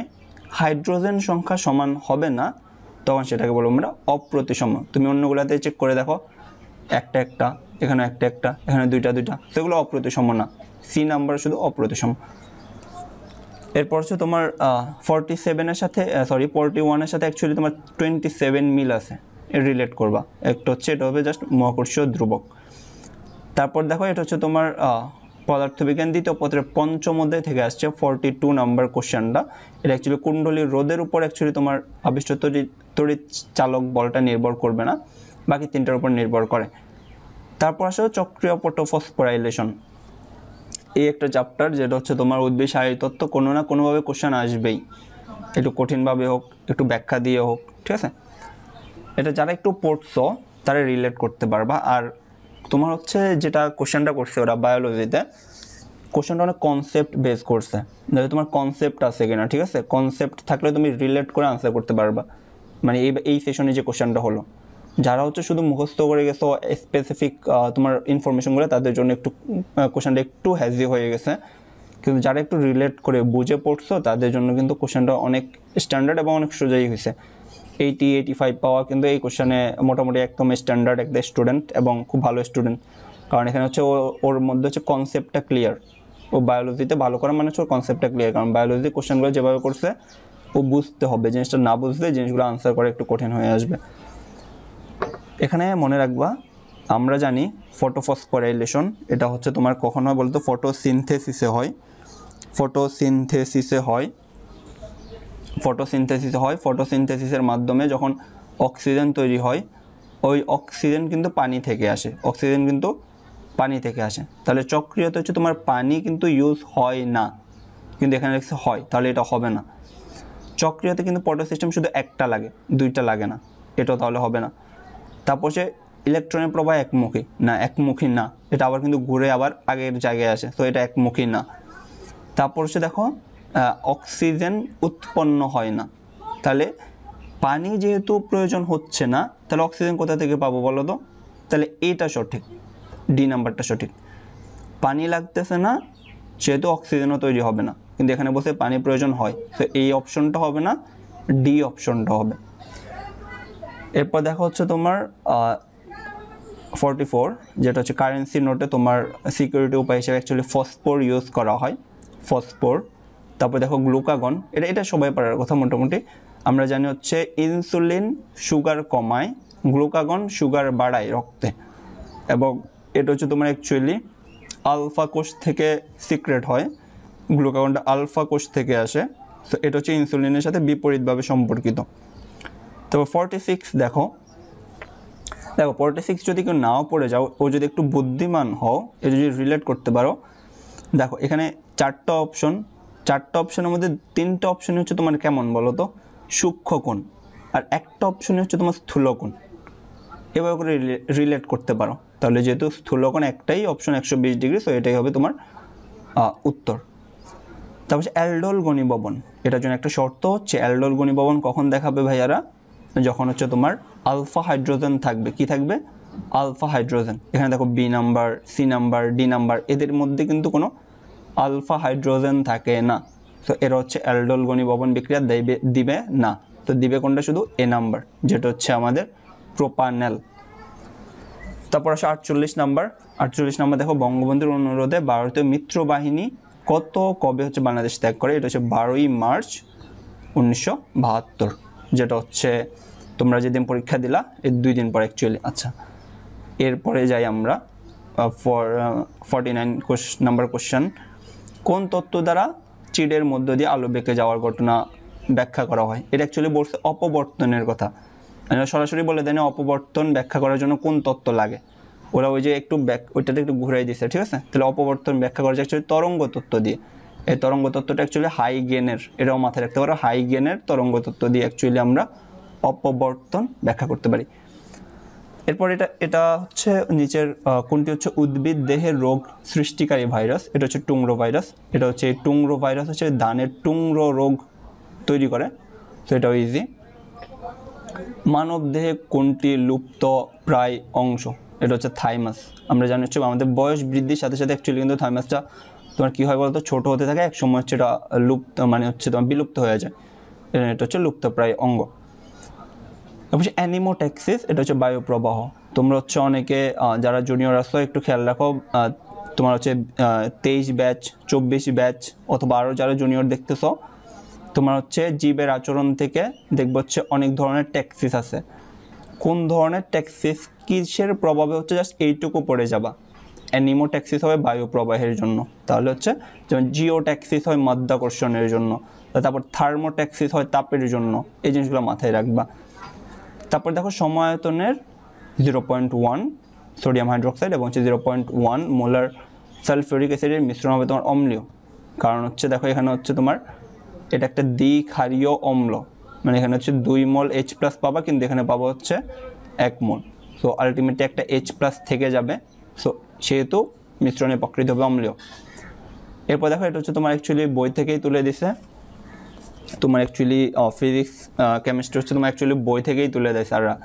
হাইড্রোজেন সংখ্যা সমান হবে না, তখন সেটাকে বলব আমরা অপ্রতিসম। তুমি অন্যগুলোতে চেক করে দেখো, একটা একটা, এখানে একটা একটা, এখানে দুইটা দুইটা, সেগুলো অপ্রতিসম না। সি নাম্বার শুধু অপ্রতিসম। এরপর হচ্ছে তোমার ফর্টি সেভেনের সাথে সরি ফর্টি ওয়ানের সাথে অ্যাকচুয়ালি তোমার টোয়েন্টি সেভেন মিল আছে। রিলেট করবা। একটা হচ্ছে এটা হবে জাস্ট মহাকর্ষীয় ধ্রুবক। তারপর দেখো এটা হচ্ছে তোমার পদার্থবিজ্ঞান দ্বিতীয় পত্রের পঞ্চম অধ্যায় থেকে আসছে ফর্টি টু নাম্বার কোশ্চেনটা এটা অ্যাকচুয়ালি কুণ্ডলীর রোদের উপর অ্যাকচুয়ালি তোমার আবিষ্ট তড়িৎ চালক বলটা নির্ভর করবে না। বাকি তিনটার উপর নির্ভর করে। তারপর আসে চক্রীয় পটোফসফোরাইলেশন এই একটা চ্যাপ্টার যেটা হচ্ছে তোমার উদ্ভিদ তত্ত্ব কোনো না কোনোভাবে কোশ্চেন আসবেই। একটু কঠিনভাবে হোক, একটু ব্যাখ্যা দিয়ে হোক, ঠিক আছে? এটা যারা একটু পড়ছো, তারা রিলেট করতে পারবা। আর তোমার হচ্ছে যেটা কোশ্চেনটা করছে ওরা বায়োলজিতে কোশ্চেনটা অনেক কনসেপ্ট বেস করছে। যাতে তোমার কনসেপ্ট আছে কিনা, ঠিক আছে? কনসেপ্ট থাকলে তুমি রিলেট করে আনসার করতে পারবা। মানে এই এই সেশনে যে কোশ্চেনটা হলো। যারা হচ্ছে শুধু মুখস্থ করে গেছো স্পেসিফিক তোমার ইনফরমেশনগুলো তাদের জন্য একটু কোশ্চেনটা একটু হ্যাজি হয়ে গেছে। কিন্তু যারা একটু রিলেট করে বুঝে পড়ছো, তাদের জন্য কিন্তু কোশ্চেনটা অনেক স্ট্যান্ডার্ড এবং অনেক সোজাই হয়েছে এইটি এইটি ফাইভ পাওয়া কিন্তু এই কোশ্চেনে মোটামুটি একদম স্ট্যান্ডার্ড একটা স্টুডেন্ট এবং খুব ভালো স্টুডেন্ট কারণ এখানে হচ্ছে ওর মধ্যে হচ্ছে কনসেপ্টটা ক্লিয়ার ও বায়োলজিতে ভালো করা মানে হচ্ছে ওর কনসেপ্টটা ক্লিয়ার কারণ বায়োলজি কোশ্চেনগুলো যেভাবে করছে, ও বুঝতে হবে। জিনিসটা না বুঝলে জিনিসগুলো আনসার করা একটু কঠিন হয়ে আসবে। এখানে মনে রাখবা, আমরা জানি ফটোফসফোরাইলেশন এটা হচ্ছে তোমার কখন হয় বলতো? ফটোসিনথেসিসে হয়। ফটোসিনথেসিসে হয় ফটোসিনথেসিসে হয়। ফটোসিনথেসিসের মাধ্যমে যখন অক্সিজেন তৈরি হয়, ওই অক্সিজেন কিন্তু পানি থেকে আসে। অক্সিজেন কিন্তু পানি থেকে আসে। তাহলে চক্রিয়তে হচ্ছে তোমার পানি কিন্তু ইউজ হয় না। কিন্তু এখানে লিখছে হয়, তাহলে এটা হবে না। চক্রিয়তে কিন্তু পটো সিস্টেম শুধু একটা লাগে, দুইটা লাগে না। এটাও তাহলে হবে না। তারপর সে ইলেকট্রনের প্রবাহ একমুখী। না একমুখী না। এটা আবার কিন্তু ঘুরে আবার আগের জায়গায় আসে। তো এটা একমুখী না। তারপর সে দেখো অক্সিজেন উৎপন্ন হয় না। তাহলে পানি যেহেতু প্রয়োজন হচ্ছে না, তাহলে অক্সিজেন কোথা থেকে পাবো বলো তো? তাহলে এটা সঠিক, ডি নাম্বারটা সঠিক। পানি লাগতেছে না, সেহেতু অক্সিজেনও তৈরি হবে না। কিন্তু এখানে বসে পানি প্রয়োজন হয়, তো এই অপশনটা হবে না, ডি অপশনটা হবে। এরপর দেখা হচ্ছে তোমার ফর্টি ফোর যেটা হচ্ছে কারেন্সি নোটে তোমার সিকিউরিটি উপায় হিসেবে অ্যাকচুয়ালি ফসফোর ইউজ করা হয়। ফসফোর তারপর দেখো গ্লুকাগন, এটা এটা সবাই পারার কথা মোটামুটি। আমরা জানি হচ্ছে ইনসুলিন সুগার কমায়, গ্লুকাগন সুগার বাড়ায় রক্তে। এবং এটা হচ্ছে তোমার অ্যাকচুয়ালি আলফা কোষ থেকে সিক্রেট হয়, গ্লুকাগনটা আলফা কোষ থেকে আসে। তো এটা হচ্ছে ইনসুলিনের সাথে বিপরীতভাবে সম্পর্কিত। তারপর ফর্টি সিক্স দেখো। দেখো ফর্টি সিক্স যদি কেউ নাও পড়ে যাও, ও যদি একটু বুদ্ধিমান হও, এ যদি রিলেট করতে পারো, দেখো, এখানে চারটা অপশন চারটা অপশনের মধ্যে তিনটা অপশন হচ্ছে তোমার কেমন বলো তো? সূক্ষ্মকোণ আর একটা অপশন হচ্ছে তোমার স্থূলকোণ এভাবে করে রিলেট করতে পারো। তাহলে যেহেতু স্থূলকোণ একটাই অপশন একশো বিশ ডিগ্রি সো এটাই হবে তোমার উত্তর। তারপর হচ্ছে অ্যালডোল গণিভবন এটার জন্য একটা শর্ত হচ্ছে অ্যালডোল গণিভবন কখন দেখাবে ভাইয়ারা? যখন হচ্ছে তোমার আলফা হাইড্রোজেন থাকবে। কি থাকবে? Alpha hydrogen. এখানে দেখো B number, C number, D number, এদের মধ্যে কিন্তু কোনো আলফা হাইড্রোজেন থাকে না। তো এরা হচ্ছে অ্যালডোল গণিভবন বিক্রিয়া দেবে, দিবে না। তো দিবে কোনটা? শুধু এ নাম্বার, যেটা হচ্ছে আমাদের প্রোপানেল। তারপর আসে আটচল্লিশ নাম্বার। আটচল্লিশ নাম্বার দেখো, বঙ্গবন্ধুর অনুরোধে ভারতীয় মিত্র বাহিনী কত কবে হচ্ছে বাংলাদেশ ত্যাগ করে? এটা হচ্ছে বারোই মার্চ উনিশশো বাহাত্তর, যেটা হচ্ছে তোমরা যেদিন পরীক্ষা দিলা, এর দুই দিন পর অ্যাকচুয়ালি আচ্ছা এরপরে যাই আমরা for forty nine number question তত্ত্ব দ্বারা চিড়ের মধ্য দিয়ে আলো বেঁকে যাওয়ার ঘটনা ব্যাখ্যা করা হয়? এটা অ্যাকচুয়ালি বলছে অপবর্তনের কথা। মানে সরাসরি বলে দেয় অপবর্তন ব্যাখ্যা করার জন্য কোন তত্ত্ব লাগে। ওরা ওই যে একটু ব্যাক, ওইটাতে একটু ঘুরাই দিচ্ছে ঠিক আছে? তাহলে অপবর্তন ব্যাখ্যা করা যায় অ্যাকচুয়ালি তরঙ্গ তত্ত্ব দিয়ে। এই তরঙ্গ তত্ত্বটা অ্যাকচুয়ালি হাই গেনের এটাও মাথায় রাখতে পারো হাই গেনের তরঙ্গ তত্ত্ব দিয়ে অ্যাকচুয়ালি আমরা অপবর্তন ব্যাখ্যা করতে পারি। এরপর এটা এটা হচ্ছে নিচের কোনটি হচ্ছে উদ্ভিদ দেহের রোগ সৃষ্টিকারী ভাইরাস, এটা হচ্ছে টুংরো ভাইরাস, এটা হচ্ছে টুংরো ভাইরাস হচ্ছে ধানের টুংরো রোগ তৈরি করে। তো এটাও ইজি মানব দেহে কোনটি লুপ্ত প্রায় অংশ? এটা হচ্ছে থাইমাস আমরা জানি হচ্ছে আমাদের বয়স বৃদ্ধির সাথে সাথে অ্যাকচুয়ালি কিন্তু থাইমাসটা তোমার কী হয় বলতো? ছোটো হতে থাকে এক সময় হচ্ছে এটা লুপ্ত মানে হচ্ছে তোমার বিলুপ্ত হয়ে যায়। এটা হচ্ছে লুপ্ত প্রায় অঙ্গ। তারপর হচ্ছে অ্যানিমোট্যাক্সিস এটা হচ্ছে বায়ুপ্রবাহ। তোমরা হচ্ছে অনেকে যারা জুনিয়র আসো একটু খেয়াল রাখো তোমার হচ্ছে তেইশ ব্যাচ, চব্বিশ ব্যাচ অথবা আরও যারা জুনিয়র দেখতেছো, তোমার হচ্ছে জীবের আচরণ থেকে দেখব হচ্ছে অনেক ধরনের ট্যাক্সিস আছে। কোন ধরনের ট্যাক্সিস, কিসের প্রভাবে হচ্ছে জাস্ট এইটুকু পড়ে যাবা? অ্যানিমোট্যাক্সিস হবে বায়ু প্রবাহের জন্য। তাহলে হচ্ছে যেমন জিওট্যাক্সিস হয় মাধ্যাকর্ষণের জন্য, তারপর থার্মোট্যাক্সিস হয় তাপের জন্য, এই জিনিসগুলো মাথায় রাখবা। তারপর দেখো সমায়তনের zero point one sodium hydroxide এবং হচ্ছে zero point one molar sulphuric অ্যাসিডের মিশ্রণ হবে তোমার অম্লীয়। কারণ হচ্ছে দেখো এখানে হচ্ছে তোমার এটা একটা দ্বিক্ষারীয় অম্ল। মানে এখানে হচ্ছে দুই মল এইচ প্লাস পাবা, কিন্তু এখানে পাবা হচ্ছে এক মোল। সো আলটিমেটলি একটা এইচ প্লাস থেকে যাবে। সো সেহেতু মিশ্রণে প্রকৃত হবে অম্লীয়। এরপর দেখো এটা হচ্ছে তোমার অ্যাকচুয়ালি বই থেকেই তুলে দিছে। তোমার অ্যাকচুয়ালি ফিজিক্স কেমিস্ট্রি হচ্ছে তোমার অ্যাকচুয়ালি বই থেকেই তুলে দেয় স্যাররা।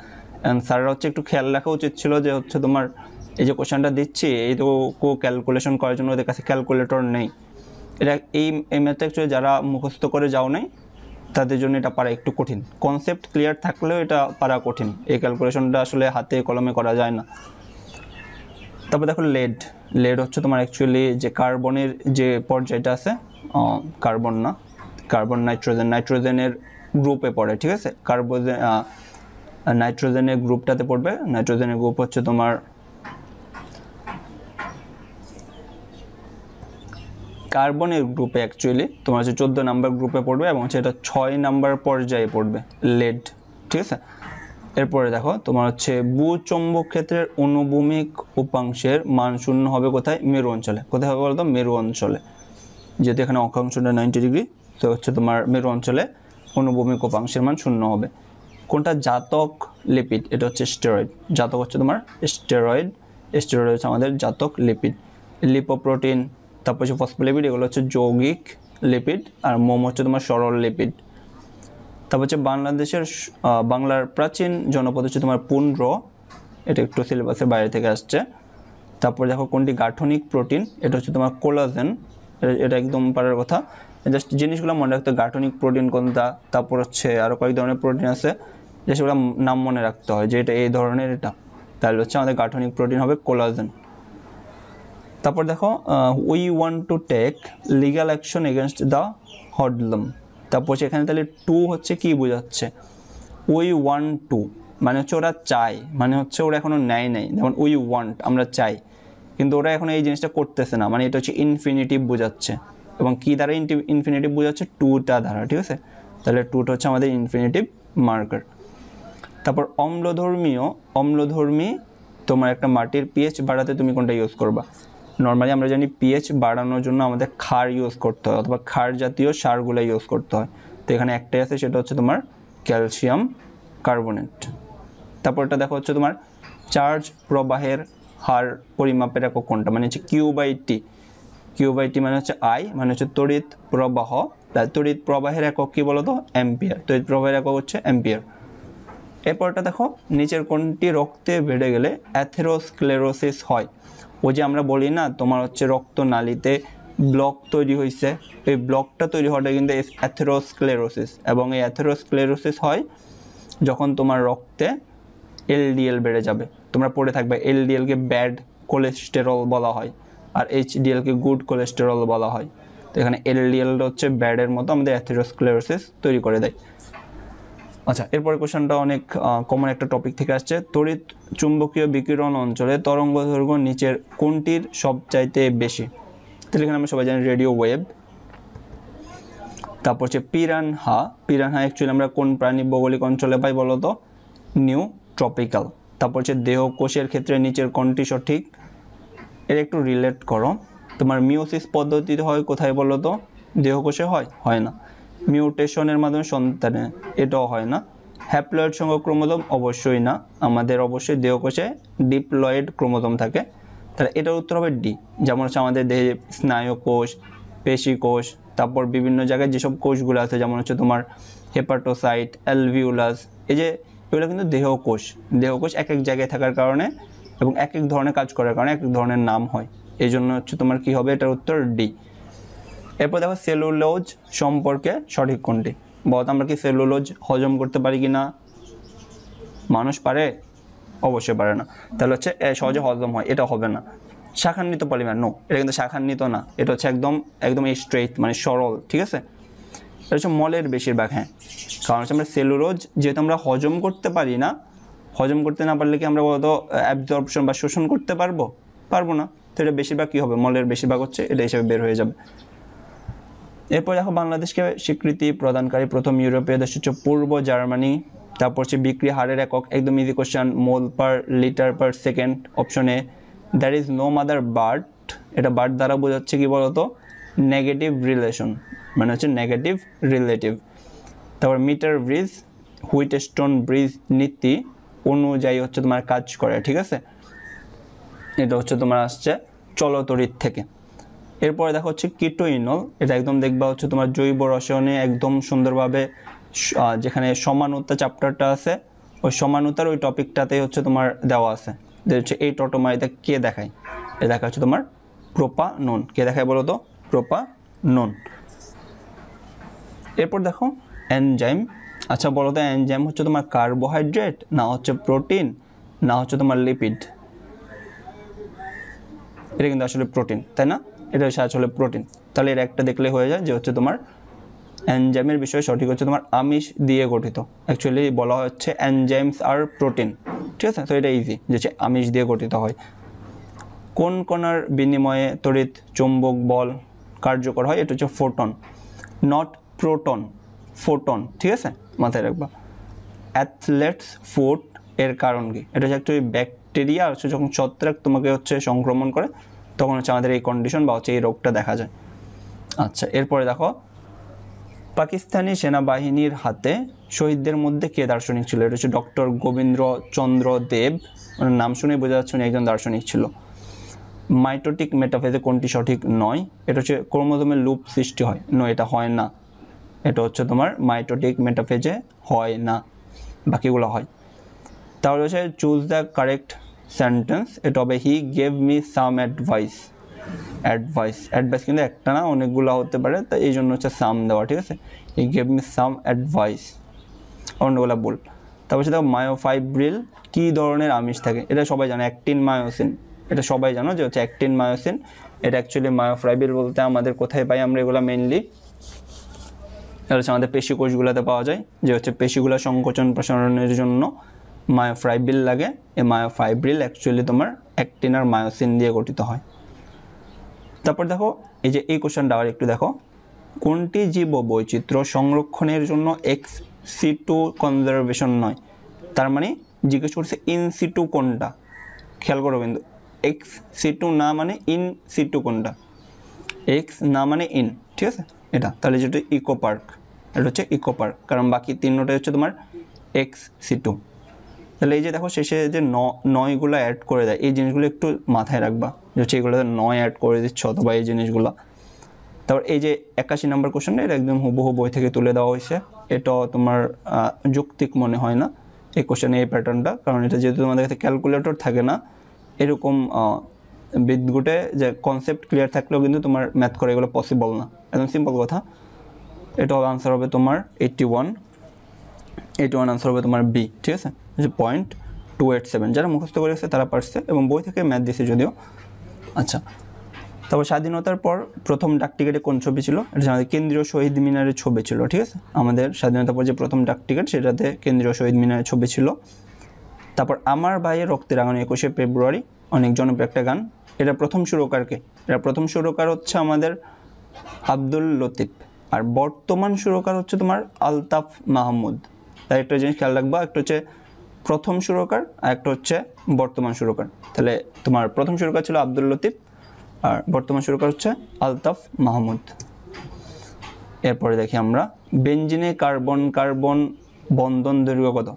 অ্যান্ড স্যাররা হচ্ছে একটু খেয়াল রাখা উচিত ছিল যে হচ্ছে তোমার এই যে কোশ্চেনটা দিচ্ছি, এই তো কো ক্যালকুলেশন করার জন্য ওদের কাছে ক্যালকুলেটর নেই। এটা এই এই ম্যাথটা অ্যাকচুয়ালি যারা মুখস্থ করে যাও নাই, তাদের জন্য এটা পারা একটু কঠিন। কনসেপ্ট ক্লিয়ার থাকলেও এটা পারা কঠিন। এই ক্যালকুলেশনটা আসলে হাতে কলমে করা যায় না। তারপর দেখো লেড লেড হচ্ছে তোমার অ্যাকচুয়ালি যে কার্বনের যে পর্যায়টা আছে কার্বন না কার্বন নাইট্রোজেন নাইট্রোজেনের গ্রুপে পড়ে, ঠিক আছে? কার্বন নাইট্রোজেনের গ্রুপটাতে পড়বে। নাইট্রোজেনের গ্রুপ হচ্ছে তোমার কার্বনের গ্রুপে অ্যাকচুয়ালি তোমার হচ্ছে চোদ্দ নাম্বার গ্রুপে পড়বে এবং এটা ছয় নাম্বার পর্যায়ে পড়বে লেড ঠিক আছে? এরপরে দেখো, তোমার হচ্ছে চম্বক ক্ষেত্রের অনুভূমিক উপাংশের মান শূন্য হবে কোথায়? মেরু অঞ্চলে। কোথায় হবে বলতো? মেরু অঞ্চলে। যেহেতু এখানে অক্ষাংশটা নাইনটি ডিগ্রি তো হচ্ছে তোমার মেরু অঞ্চলে অনুভূমিক উপাংশের মান শূন্য হবে। কোনটা জাতক লিপিড এটা হচ্ছে স্টেরয়েড জাতক হচ্ছে তোমার স্টেরয়েড স্টেরয়েড হচ্ছে আমাদের জাতক লিপিড লিপোপ্রোটিন তারপর হচ্ছে ফসফোলিপিড এগুলো হচ্ছে যৌগিক লিপিড আর মোম হচ্ছে তোমার সরল লিপিড তারপর হচ্ছে বাংলাদেশের বাংলার প্রাচীন জনপদ হচ্ছে তোমার পুন্ড্র। এটা একটু সিলেবাসের বাইরে থেকে আসছে। তারপর দেখো কোনটি গাঠনিক প্রোটিন এটা হচ্ছে তোমার কোলাজেন এটা একদম পারার কথা। জাস্ট জিনিসগুলো মনে রাখতে গাঠনিক প্রোটিন কোনটা, তারপর হচ্ছে আরও কয়েক ধরনের প্রোটিন আছে যে সেগুলো নাম মনে রাখতে হয়, যে এটা এই ধরনের এটা। তাহলে হচ্ছে আমাদের গাঠনিক প্রোটিন হবে কোলাজেন তারপর দেখো we want to take legal action against the hoodlum তারপর হচ্ছে এখানে তাহলে টু হচ্ছে কি বোঝাচ্ছে? উই ওয়ান টু মানে হচ্ছে ওরা চায় মানে হচ্ছে ওরা এখনও নেয় নেই। যেমন উই ওয়ান্ট আমরা চাই। কিন্তু ওরা এখন এই জিনিসটা করতেছে না মানে এটা হচ্ছে ইনফিনিটিভ বোঝাচ্ছে। এবং কী দ্বারা ইনফিনিটিভ বোঝাচ্ছে? টুটা দ্বারা, ঠিক আছে? তাহলে টুটা হচ্ছে আমাদের ইনফিনিটিভ মার্কার তারপর অম্লধর্মীয়, অম্লধর্মী, তোমার একটা মাটির পিএইচ বাড়াতে তুমি কোনটা ইউজ করবা? নর্মালি আমরা জানি পিএইচ বাড়ানোর জন্য আমাদের খার ইউজ করতে হয়, অথবা খার জাতীয় সারগুলো ইউজ করতে হয়। তো এখানে একটাই আছে, সেটা হচ্ছে তোমার ক্যালসিয়াম কার্বনেট তারপরটা দেখো হচ্ছে তোমার চার্জ প্রবাহের হার পরিমাপের একক কোনটা? মানে হচ্ছে Q by T Q by T মানে হচ্ছে আই মানে হচ্ছে তড়িৎ প্রবাহ। তড়িৎ প্রবাহের একক কী বলো তো অ্যাম্পিয়ার তড়িৎ প্রবাহের একক হচ্ছে অ্যাম্পিয়ার এরপরটা দেখো, নিচের কোনটি রক্তে বেড়ে গেলে অ্যাথেরোস্ক্লেরোসিস হয়। ওই যে আমরা বলি না, তোমার হচ্ছে রক্ত নালীতে ব্লক তৈরি হয়েছে এই ব্লকটা তৈরি হওয়াটা কিন্তু অ্যাথেরোস্ক্লেরোসিস এবং এই অ্যাথেরোস্ক্লেরোসিস হয় যখন তোমার রক্তে এলডিএল বেড়ে যাবে। তোমরা পড়ে থাকবে এলডিএলকে ব্যাড কোলেস্টেরল বলা হয়। আর এইচডিএলকে গুড কোলেস্টেরল বলা হয়। তো এখানে এলডিএলটা হচ্ছে ব্যাডের মতো আমাদের অ্যাথেরোস্ক্লেরোসিস তৈরি করে দেয়। আচ্ছা এরপরে কোশ্চেনটা অনেক কমন একটা টপিক থেকে আসছে। তড়িৎ চুম্বকীয় বিকিরণ অঞ্চলে তরঙ্গ দৈর্ঘ্য নিচের কোনটির সবচাইতে বেশি? তাহলে এখানে আমরা সবাই জানি রেডিও ওয়েব তারপর হচ্ছে পিরানহা পিরানহা অ্যাকচুয়ালি আমরা কোন প্রাণী ভৌগোলিক অঞ্চলে পাই বলতো? নিউ ট্রপিক্যাল তারপর হচ্ছে দেহ কোষের ক্ষেত্রে নিচের কোনটি সঠিক? এর একটু রিলেট করো। তোমার মিউসিস পদ্ধতিতে হয় কোথায় বলো তো? দেহকোষে হয়? হয় না। মিউটেশনের মাধ্যমে সন্তানে এটাও হয় না। হ্যাপ্লয়েড সঙ্গ ক্রোমোজোম অবশ্যই না। আমাদের অবশ্যই দেহকোষে ডিপ্লয়েড ক্রোমোজোম থাকে। তাহলে এটার উত্তর হবে ডি যেমন হচ্ছে আমাদের দেহে স্নায়ু কোষ, পেশি কোষ, তারপর বিভিন্ন জায়গায় যেসব কোষগুলো আছে, যেমন হচ্ছে তোমার হেপাটোসাইট অ্যালভিউলাস এই যে এগুলো কিন্তু দেহকোষ। দেহকোষ এক এক জায়গায় থাকার কারণে এবং এক এক ধরনের কাজ করার কারণে এক এক ধরনের নাম হয়। এই জন্য হচ্ছে তোমার কি হবে? এটার উত্তর ডি এরপর দেখো সেলুলোজ সম্পর্কে সঠিক কোনটি? বলতো আমরা কি সেলুলোজ হজম করতে পারি কি না মানুষ পারে? অবশ্যই পারে না। তাহলে হচ্ছে সহজে হজম হয়, এটা হবে না। শাখান্বিত পলিমার নো এটা কিন্তু শাখান্বিত না। এটা হচ্ছে একদম একদম স্ট্রেট মানে সরল, ঠিক আছে? এটা হচ্ছে মলের বেশিরভাগ হ্যাঁ। কারণ হচ্ছে আমরা সেলুলোজ যেহেতু আমরা হজম করতে পারি না হজম করতে না পারলে কি আমরা বলতো অ্যাবজর্পশন বা শোষণ করতে পারব? পারব না। তো এটা বেশিরভাগ কী হবে? মলের বেশিরভাগ হচ্ছে এটা হিসেবে বের হয়ে যাবে। এরপর দেখো বাংলাদেশকে স্বীকৃতি প্রদানকারী প্রথম ইউরোপীয় দেশ হচ্ছে পূর্ব জার্মানি। তারপর হচ্ছে বিক্রি হারের একক। একদম easy question mole per litre per second অপশনে there is no mother bird এটা বার্ড দ্বারা বোঝাচ্ছে কি বলতো? নেগেটিভ রিলেশন মানে হচ্ছে নেগেটিভ রিলেটিভ তারপর metre bridge Wheatstone bridge নীতি। অনুযায়ী হচ্ছে তোমার কাজ করে, ঠিক আছে? এটা হচ্ছে তোমার আসছে চলতরিত থেকে। এরপরে দেখো হচ্ছে কিটোইনল, এটা একদম দেখবা হচ্ছে তোমার জৈব রসায়নে একদম সুন্দরভাবে যেখানে সমানুতা চ্যাপ্টারটা আছে, ওই সমানুতার ওই টপিকটাতেই হচ্ছে তোমার দেওয়া আছে। যে হচ্ছে এই টটোমারিতে কে দেখায়? এ দেখা হচ্ছে তোমার প্রোপা নন কে দেখায় বলো তো? প্রোপা নন এরপর দেখো এনজাইম আচ্ছা বলো তো এনজাইম হচ্ছে তোমার কার্বোহাইড্রেট না হচ্ছে প্রোটিন না হচ্ছে তোমার লিপিড এটা কিন্তু আসলে প্রোটিন তাই না? এটা হচ্ছে আসলে প্রোটিন তাহলে এর একটা দেখলে হয়ে যায় যে হচ্ছে তোমার এনজাইমের বিষয়ে সঠিক হচ্ছে তোমার আমিষ দিয়ে গঠিত। অ্যাকচুয়ালি বলা হচ্ছে এনজাইমস আর প্রোটিন ঠিক আছে? তো এটা ইজি যে হচ্ছে আমিষ দিয়ে গঠিত হয়। কোন কণার বিনিময়ে তড়িৎ চৌম্বক বল কার্যকর হয়? এটা হচ্ছে ফোটন নট প্রোটন ফোটন ঠিক আছে? মাথায় রাখবা। অ্যাথলেটস ফুট এর কারণ কি? এটা হচ্ছে একটু ব্যাকটেরিয়া হচ্ছে যখন ছত্রাক তোমাকে হচ্ছে সংক্রমণ করে, তখন হচ্ছে আমাদের এই কন্ডিশন বা হচ্ছে এই রোগটা দেখা যায়। আচ্ছা এরপরে দেখো, পাকিস্তানি সেনাবাহিনীর হাতে শহীদদের মধ্যে কে দার্শনিক ছিল? এটা হচ্ছে ডক্টর গোবিন্দ্র চন্দ্র দেব। ওনার নাম শুনে বোঝা যাচ্ছে উনি একজন দার্শনিক ছিল। মাইটোটিক মেটাফেজে কোনটি সঠিক? নয়। এটা হচ্ছে ক্রোমোজোমের লুপ সৃষ্টি হয়। নো, এটা হয় না। এটা হচ্ছে তোমার মাইটোটিক মেটাফেজে হয় না, বাকিগুলো হয়। তাহলে হচ্ছে চুজ দ্য কারেক্ট সেন্টেন্স এটা হবে he gave me some advice advice advice কিন্তু একটা না, অনেকগুলো হতে পারে, তাই এই জন্য হচ্ছে সাম দেওয়া, ঠিক আছে? He gave me some advice অন্যগুলো বল। তারপর দেখো মায়োফাইব্রিল কী ধরনের আমিষ থাকে? এটা সবাই জানে অ্যাক্টিন মায়োসিন এটা সবাই জানো যে হচ্ছে অ্যাক্টিন মায়োসিন এটা অ্যাকচুয়ালি মায়োফাইব্রিল বলতে আমাদের কোথায় পাই আমরা এগুলো মেনলি এটা হচ্ছে আমাদের পেশি কোষগুলোতে পাওয়া যায়, যে হচ্ছে পেশিগুলো সংকোচন প্রসারণের জন্য মায়োফাইব্রিল লাগে। এই মায়োফাইব্রিল অ্যাকচুয়ালি তোমার অ্যাক্টিন আর মায়োসিন দিয়ে গঠিত হয়। তারপর দেখো, এই যে এই কোশ্চেনটা আবার একটু দেখো। কোনটি জীব বৈচিত্র্য সংরক্ষণের জন্য এক্স সিটু কনজারভেশন নয়? তার মানে জিজ্ঞেস করছে ইন সিটু কোনটা? খেয়াল করো কিন্তু এক্স সিটু না মানে ইন সিটু কোনটা? এক্স না মানে ইন ঠিক আছে? এটা, তাহলে যেটা ইকো পার্ক এটা হচ্ছে ইকো পার্ক কারণ বাকি তিনটাই হচ্ছে তোমার এক্স সি টু তাহলে এই যে দেখো শেষে যে ন, নয়গুলো অ্যাড করে দেয়, এই জিনিসগুলো একটু মাথায় রাখবা, যে হচ্ছে এগুলোতে নয় অ্যাড করে দিচ্ছ অথবা এই জিনিসগুলো। তারপর এই যে একাশি নম্বর কোশ্চেনটা এটা একদম হুবহু বই থেকে তুলে দেওয়া হয়েছে এটা তোমার যৌক্তিক মনে হয় না এই কোশ্চেনে এই প্যাটার্নটা কারণ এটা যেহেতু তোমাদের কাছে ক্যালকুলেটর থাকে না, এরকম বিদ্যুটে যে কনসেপ্ট ক্লিয়ার থাকলেও কিন্তু তোমার ম্যাথ করে এগুলো পসিবল না। একদম সিম্পল কথা। এটা হবে আনসার হবে তোমার eighty one eighty one answer হবে তোমার বি ঠিক আছে? যে পয়েন্ট টু এইট সেভেন যারা মুখস্থ করে করেছে তারা পারছে এবং বই থেকে ম্যাথ দিয়েছে যদিও। আচ্ছা তারপর স্বাধীনতার পর প্রথম ডাক ডাকটিকেটে কোন ছবি ছিল? এটা আমাদের কেন্দ্রীয় শহীদ মিনারের ছবি ছিল, ঠিক আছে? আমাদের স্বাধীনতার পর যে প্রথম ডাক ডাকটিকেট, সেটাতে কেন্দ্রীয় শহীদ মিনারের ছবি ছিল। তারপর আমার ভাইয়ের রক্তের আঙানো একুশে ফেব্রুয়ারি, অনেক জনপ্রিয় একটা গান। এটা প্রথম সুরকারকে। এটা প্রথম সুরকার হচ্ছে আমাদের আব্দুল লতিফ। আর বর্তমান সুরকার হচ্ছে তোমার আলতাফ মাহমুদ। তাই একটা জিনিস খেয়াল রাখবা, একটা হচ্ছে প্রথম সুরকার আর একটা হচ্ছে বর্তমান সুরকার। তাহলে তোমার প্রথম সুরকার ছিল আব্দুল লতিফ আর বর্তমান সুরকার হচ্ছে আলতাফ মাহমুদ। এরপরে দেখি আমরা বেঞ্জিনে কার্বন কার্বন বন্ধন দৈর্ঘ্য কত?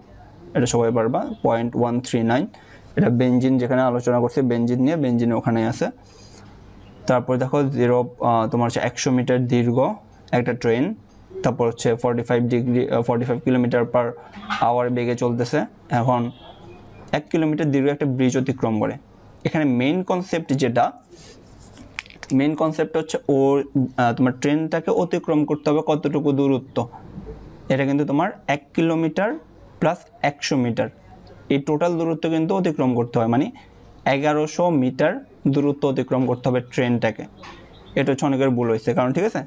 এটা সবাই পারবা পয়েন্ট ওয়ান থ্রি নাইন এটা বেঞ্জিন যেখানে আলোচনা করছে বেঞ্জিন নিয়ে বেঞ্জিন ওখানে আছে। তারপর দেখো জিরো তোমার হচ্ছে একশো মিটার দীর্ঘ একটা ট্রেন তারপর হচ্ছে forty five degree forty five kilometre per hour বেগে চলতেছে। এখন এক কিলোমিটার দীর্ঘ একটা ব্রিজ অতিক্রম করে। এখানে মেইন কনসেপ্ট যেটা মেইন কনসেপ্ট হচ্ছে ও তোমার ট্রেনটাকে অতিক্রম করতে হবে কতটুকু দূরত্ব। এটা কিন্তু তোমার এক কিলোমিটার প্লাস একশো মিটার। এই টোটাল দূরত্ব কিন্তু অতিক্রম করতে হয়। মানে এগারোশো মিটার দূরত্ব অতিক্রম করতে হবে ট্রেনটাকে। এটা হচ্ছে অনেকের ভুল হয়েছে। কারণ ঠিক আছে?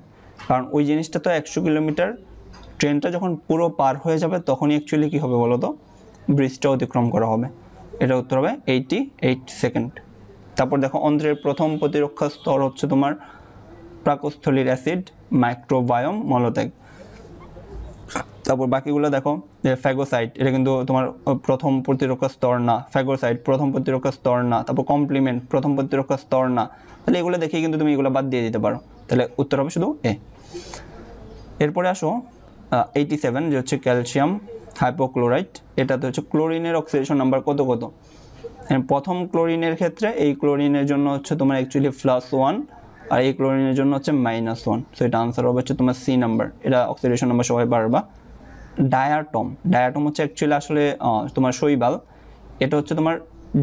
কারণ ওই জিনিসটা তো একশো কিলোমিটার, ট্রেনটা যখন পুরো পার হয়ে যাবে তখনই অ্যাকচুয়ালি কী হবে বলো তো? ব্রিজটা অতিক্রম করা হবে। এটা উত্তর হবে এইটি এইট সেকেন্ড তারপর দেখো অন্ত্রের প্রথম প্রতিরক্ষা স্তর হচ্ছে তোমার প্রাকস্থলীর অ্যাসিড মাইক্রোবায়োম মলত্যাগ। তারপর বাকিগুলো দেখো, যে ফ্যাগোসাইট এটা কিন্তু তোমার প্রথম প্রতিরক্ষা স্তর না। ফ্যাগোসাইট প্রথম প্রতিরক্ষা স্তর না। তারপর কমপ্লিমেন্ট প্রথম প্রতিরক্ষা স্তর না। তাহলে এগুলো দেখেই কিন্তু তুমি এগুলো বাদ দিয়ে দিতে পারো। তাহলে উত্তর হবে শুধু এ এরপরে আসো এইটি সেভেন যে হচ্ছে ক্যালসিয়াম হাইপোক্লোরাইড এটাতে হচ্ছে ক্লোরিনের অক্সিডেশন নাম্বার কত কত? প্রথম ক্লোরিনের ক্ষেত্রে এই ক্লোরিনের জন্য হচ্ছে তোমার অ্যাকচুয়ালি প্লাস ওয়ান আর এই ক্লোরিনের জন্য হচ্ছে মাইনাস ওয়ান সো এটা আনসার হবে হচ্ছে তোমার সি নাম্বার এটা অক্সিডেশন নাম্বার সবাই পারবা ডায়াটম ডায়াটম হচ্ছে অ্যাকচুয়ালি আসলে তোমার শৈবাল। এটা হচ্ছে তোমার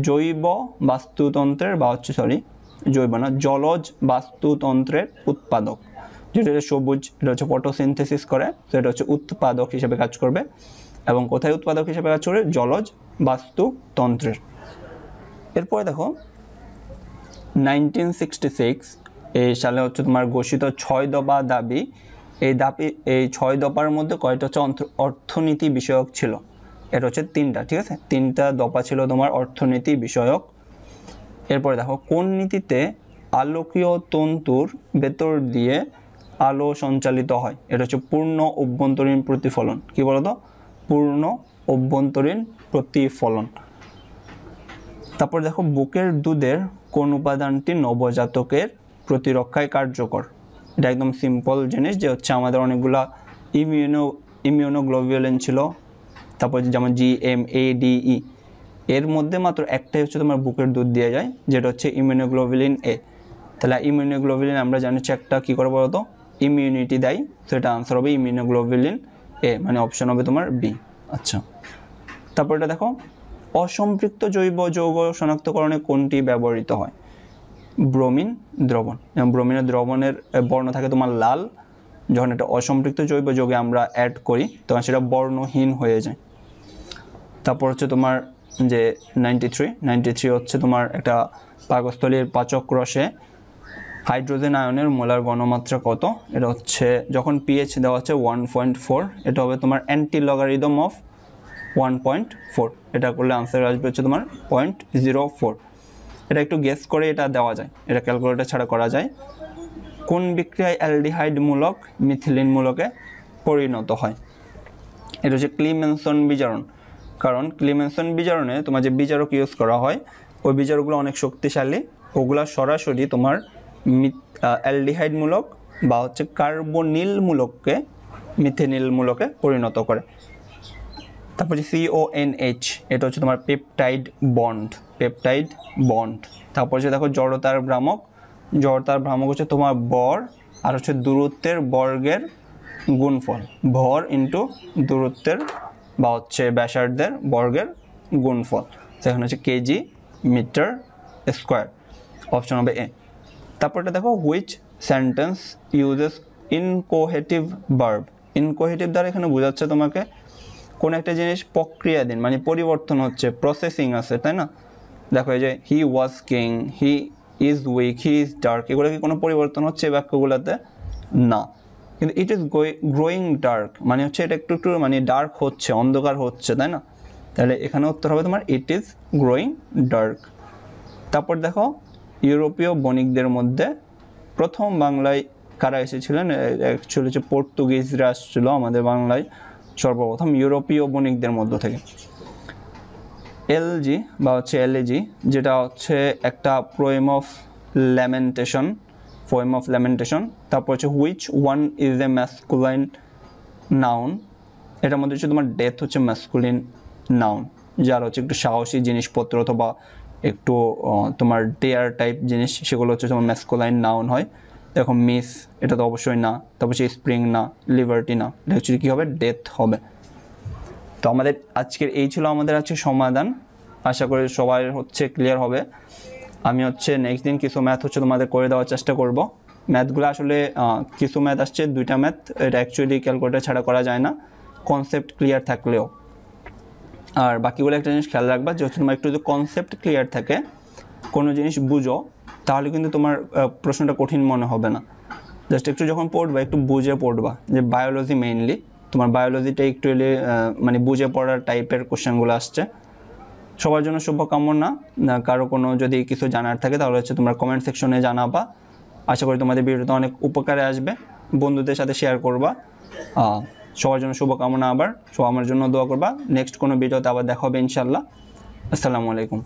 জৈব বাস্তুতন্ত্রের বা হচ্ছে সরি জৈব না, জলজ বাস্তুতন্ত্রের উৎপাদক। যেটা সবুজ, এটা হচ্ছে ফটোসিনথেসিস করে, তো এটা হচ্ছে উৎপাদক হিসেবে কাজ করবে। এবং কোথায় উৎপাদক হিসেবে কাজ করবে? জলজ বাস্তুতন্ত্রের। এরপরে দেখো নাইনটিন সিক্সটি সিক্স এই সালে হচ্ছে তোমার ঘোষিত ছয় দফা দাবি। এই দাবি এই ছয় দফার মধ্যে কয়টা হচ্ছে অর্থনীতি বিষয়ক ছিল? এটা হচ্ছে তিনটা, ঠিক আছে? তিনটা দফা ছিল তোমার অর্থনীতি বিষয়ক। এরপরে দেখো, কোন নীতিতে আলোকীয় তন্তুর ভেতর দিয়ে আলো সঞ্চালিত হয়? এটা হচ্ছে পূর্ণ অভ্যন্তরীণ প্রতিফলন। কি বলতো? পূর্ণ অভ্যন্তরীণ প্রতিফলন। তারপর দেখো, বুকের দুধের কোন উপাদানটি নবজাতকের প্রতিরক্ষায় কার্যকর? এটা একদম সিম্পল জিনিস যে হচ্ছে আমাদের অনেকগুলা ইমিউনো ইমিউনোগ্লোবিউলিন ছিল। তারপর যেমন G M A D E এর মধ্যে মাত্র একটাই হচ্ছে তোমার বুকের দুধ দিয়ে যায়, যেটা হচ্ছে ইমিউনোগ্লোবিলিন এ তাহলে ইমিউনোগ্লোবিলিন আমরা জানি হচ্ছে একটা কী করে বলতো? ইমিউনিটি দেয়। তো এটা আনসার হবে ইমিউনোগ্লোবিলিন এ মানে অপশন হবে তোমার বি আচ্ছা। তারপর এটা দেখো, অসম্পৃক্ত জৈব যৌগ শনাক্তকরণে কোনটি ব্যবহৃত হয়? ব্রোমিন দ্রবণ। এবং ব্রোমিনের দ্রবণের বর্ণ থাকে তোমার লাল, যখন এটা অসম্পৃক্ত জৈব যোগে আমরা অ্যাড করি, তখন সেটা বর্ণহীন হয়ে যায়। তারপর হচ্ছে তোমার যে নাইনটি থ্রি নাইনটি থ্রি হচ্ছে তোমার একটা পাকস্থলীর পাচক রসে হাইড্রোজেন আয়নের মোলার গণমাত্রা কত? এটা হচ্ছে, যখন পিএইচ দেওয়া হচ্ছে ওয়ান পয়েন্ট ফোর এটা হবে তোমার anti logarithm of one point four এটা করলে আনসার আসবে হচ্ছে তোমার পয়েন্ট জিরো ফোর এটা একটু গেস করে এটা দেওয়া যায়। এটা ক্যালকুলেটর ছাড়া করা যায়। কোন বিক্রিয়ায় অ্যালডিহাইড মূলক মিথিলিন মূলকে পরিণত হয়? এটা হচ্ছে ক্লিমেনসন বিজারণ। কারণ ক্লিমেনসন বিজারণে তোমার যে বিজারক ইউজ করা হয়, ওই বিজারকগুলো অনেক শক্তিশালী। ওগুলা সরাসরি তোমার অ্যালডিহাইড মূলক বা হচ্ছে কার্বনিল মূলককে মিথেনিল মূলকে পরিণত করে। তারপর যে সিওএনএইচ এটা হচ্ছে তোমার পেপটাইড বন্ড পেপটাইড বন্ড তারপর হচ্ছে দেখো জড়তার ভ্রামক জড়তার ভ্রামক হচ্ছে তোমার বর আর হচ্ছে দূরত্বের বর্গের গুণফল। ভর ইন্টু দূরত্বের বা হচ্ছে ব্যাসার্ধের বর্গের গুণফল। সেখানে হচ্ছে কেজি মিটার স্কোয়ার, অপশন হবে এ তারপরটা দেখো which sentence uses inchoative verb inchoative দ্বারা এখানে বোঝাচ্ছে তোমাকে কোন একটা জিনিস প্রক্রিয়াধীন মানে পরিবর্তন হচ্ছে প্রসেসিং আছে, তাই না? দেখো এই যে he was king he is weak he is dark এগুলো কি কোনো পরিবর্তন হচ্ছে বাক্যগুলোতে? না। কিন্তু ইট ইজ গ্রোয়িং ডার্ক মানে হচ্ছে এটা একটু একটু মানে ডার্ক হচ্ছে, অন্ধকার হচ্ছে, তাই না? তাহলে এখানে উত্তর হবে তোমার ইট ইজ গ্রোয়িং ডার্ক তারপর দেখো, ইউরোপীয় বণিকদের মধ্যে প্রথম বাংলায় কারা এসেছিলেন? অ্যাকচুয়ালি হচ্ছে পর্তুগিজরা আসছিল আমাদের বাংলায়। সর্বপ্রথম ইউরোপীয় বণিকদের মধ্য থেকে। এলজি বা হচ্ছে এলএজি যেটা হচ্ছে একটা poem of lamentation poem of lamentation তারপর হচ্ছে which one is a masculine noun এটার মধ্যে হচ্ছে তোমার ডেথ হচ্ছে ম্যাসকুলিন নাউন যার হচ্ছে একটু সাহসী জিনিসপত্র অথবা একটু তোমার ডেয়ার টাইপ জিনিস, সেগুলো হচ্ছে তোমার ম্যাসকুলাইন নাউন হয়। দেখো মিস এটা তো অবশ্যই না। তারপর সে স্প্রিং না লিবার্টি না। এটা হচ্ছে কী হবে? ডেথ হবে। তো আমাদের আজকের, এই ছিল আমাদের আজকে সমাধান। আশা করি সবাই হচ্ছে ক্লিয়ার হবে। আমি হচ্ছে নেক্সট দিন কিছু ম্যাথ হচ্ছে তোমাদের করে দেওয়ার চেষ্টা করব। ম্যাথগুলো আসলে কিছু ম্যাথ আসছে, দুইটা ম্যাথ এটা অ্যাকচুয়ালি ক্যালকুলেটার ছাড়া করা যায় না। কনসেপ্ট ক্লিয়ার থাকলেও। আর বাকিগুলো একটা জিনিস খেয়াল রাখবা যে হচ্ছে তোমার একটু যদি কনসেপ্ট ক্লিয়ার থাকে, কোনো জিনিস বুঝো তাহলে কিন্তু তোমার প্রশ্নটা কঠিন মনে হবে না। জাস্ট একটু যখন পড়বা একটু বুঝে পড়বা যে বায়োলজি মেইনলি তোমার বায়োলজিটা একটু এলে, মানে বুঝে পড়ার টাইপের কোশ্চেনগুলো আসছে। সবার জন্য শুভকামনা। কারও কোনো যদি কিছু জানার থাকে তাহলে হচ্ছে তোমরা কমেন্ট সেকশনে জানাবা। আশা করি তোমাদের ভিডিওটা অনেক উপকারে আসবে। বন্ধুদের সাথে শেয়ার করবা। সবার জন্য শুভকামনা আবার। সো আমার জন্য দোয়া করবা। নেক্সট কোনো ভিডিওতে আবার দেখা হবে ইনশাল্লাহ আসসালামু আলাইকুম।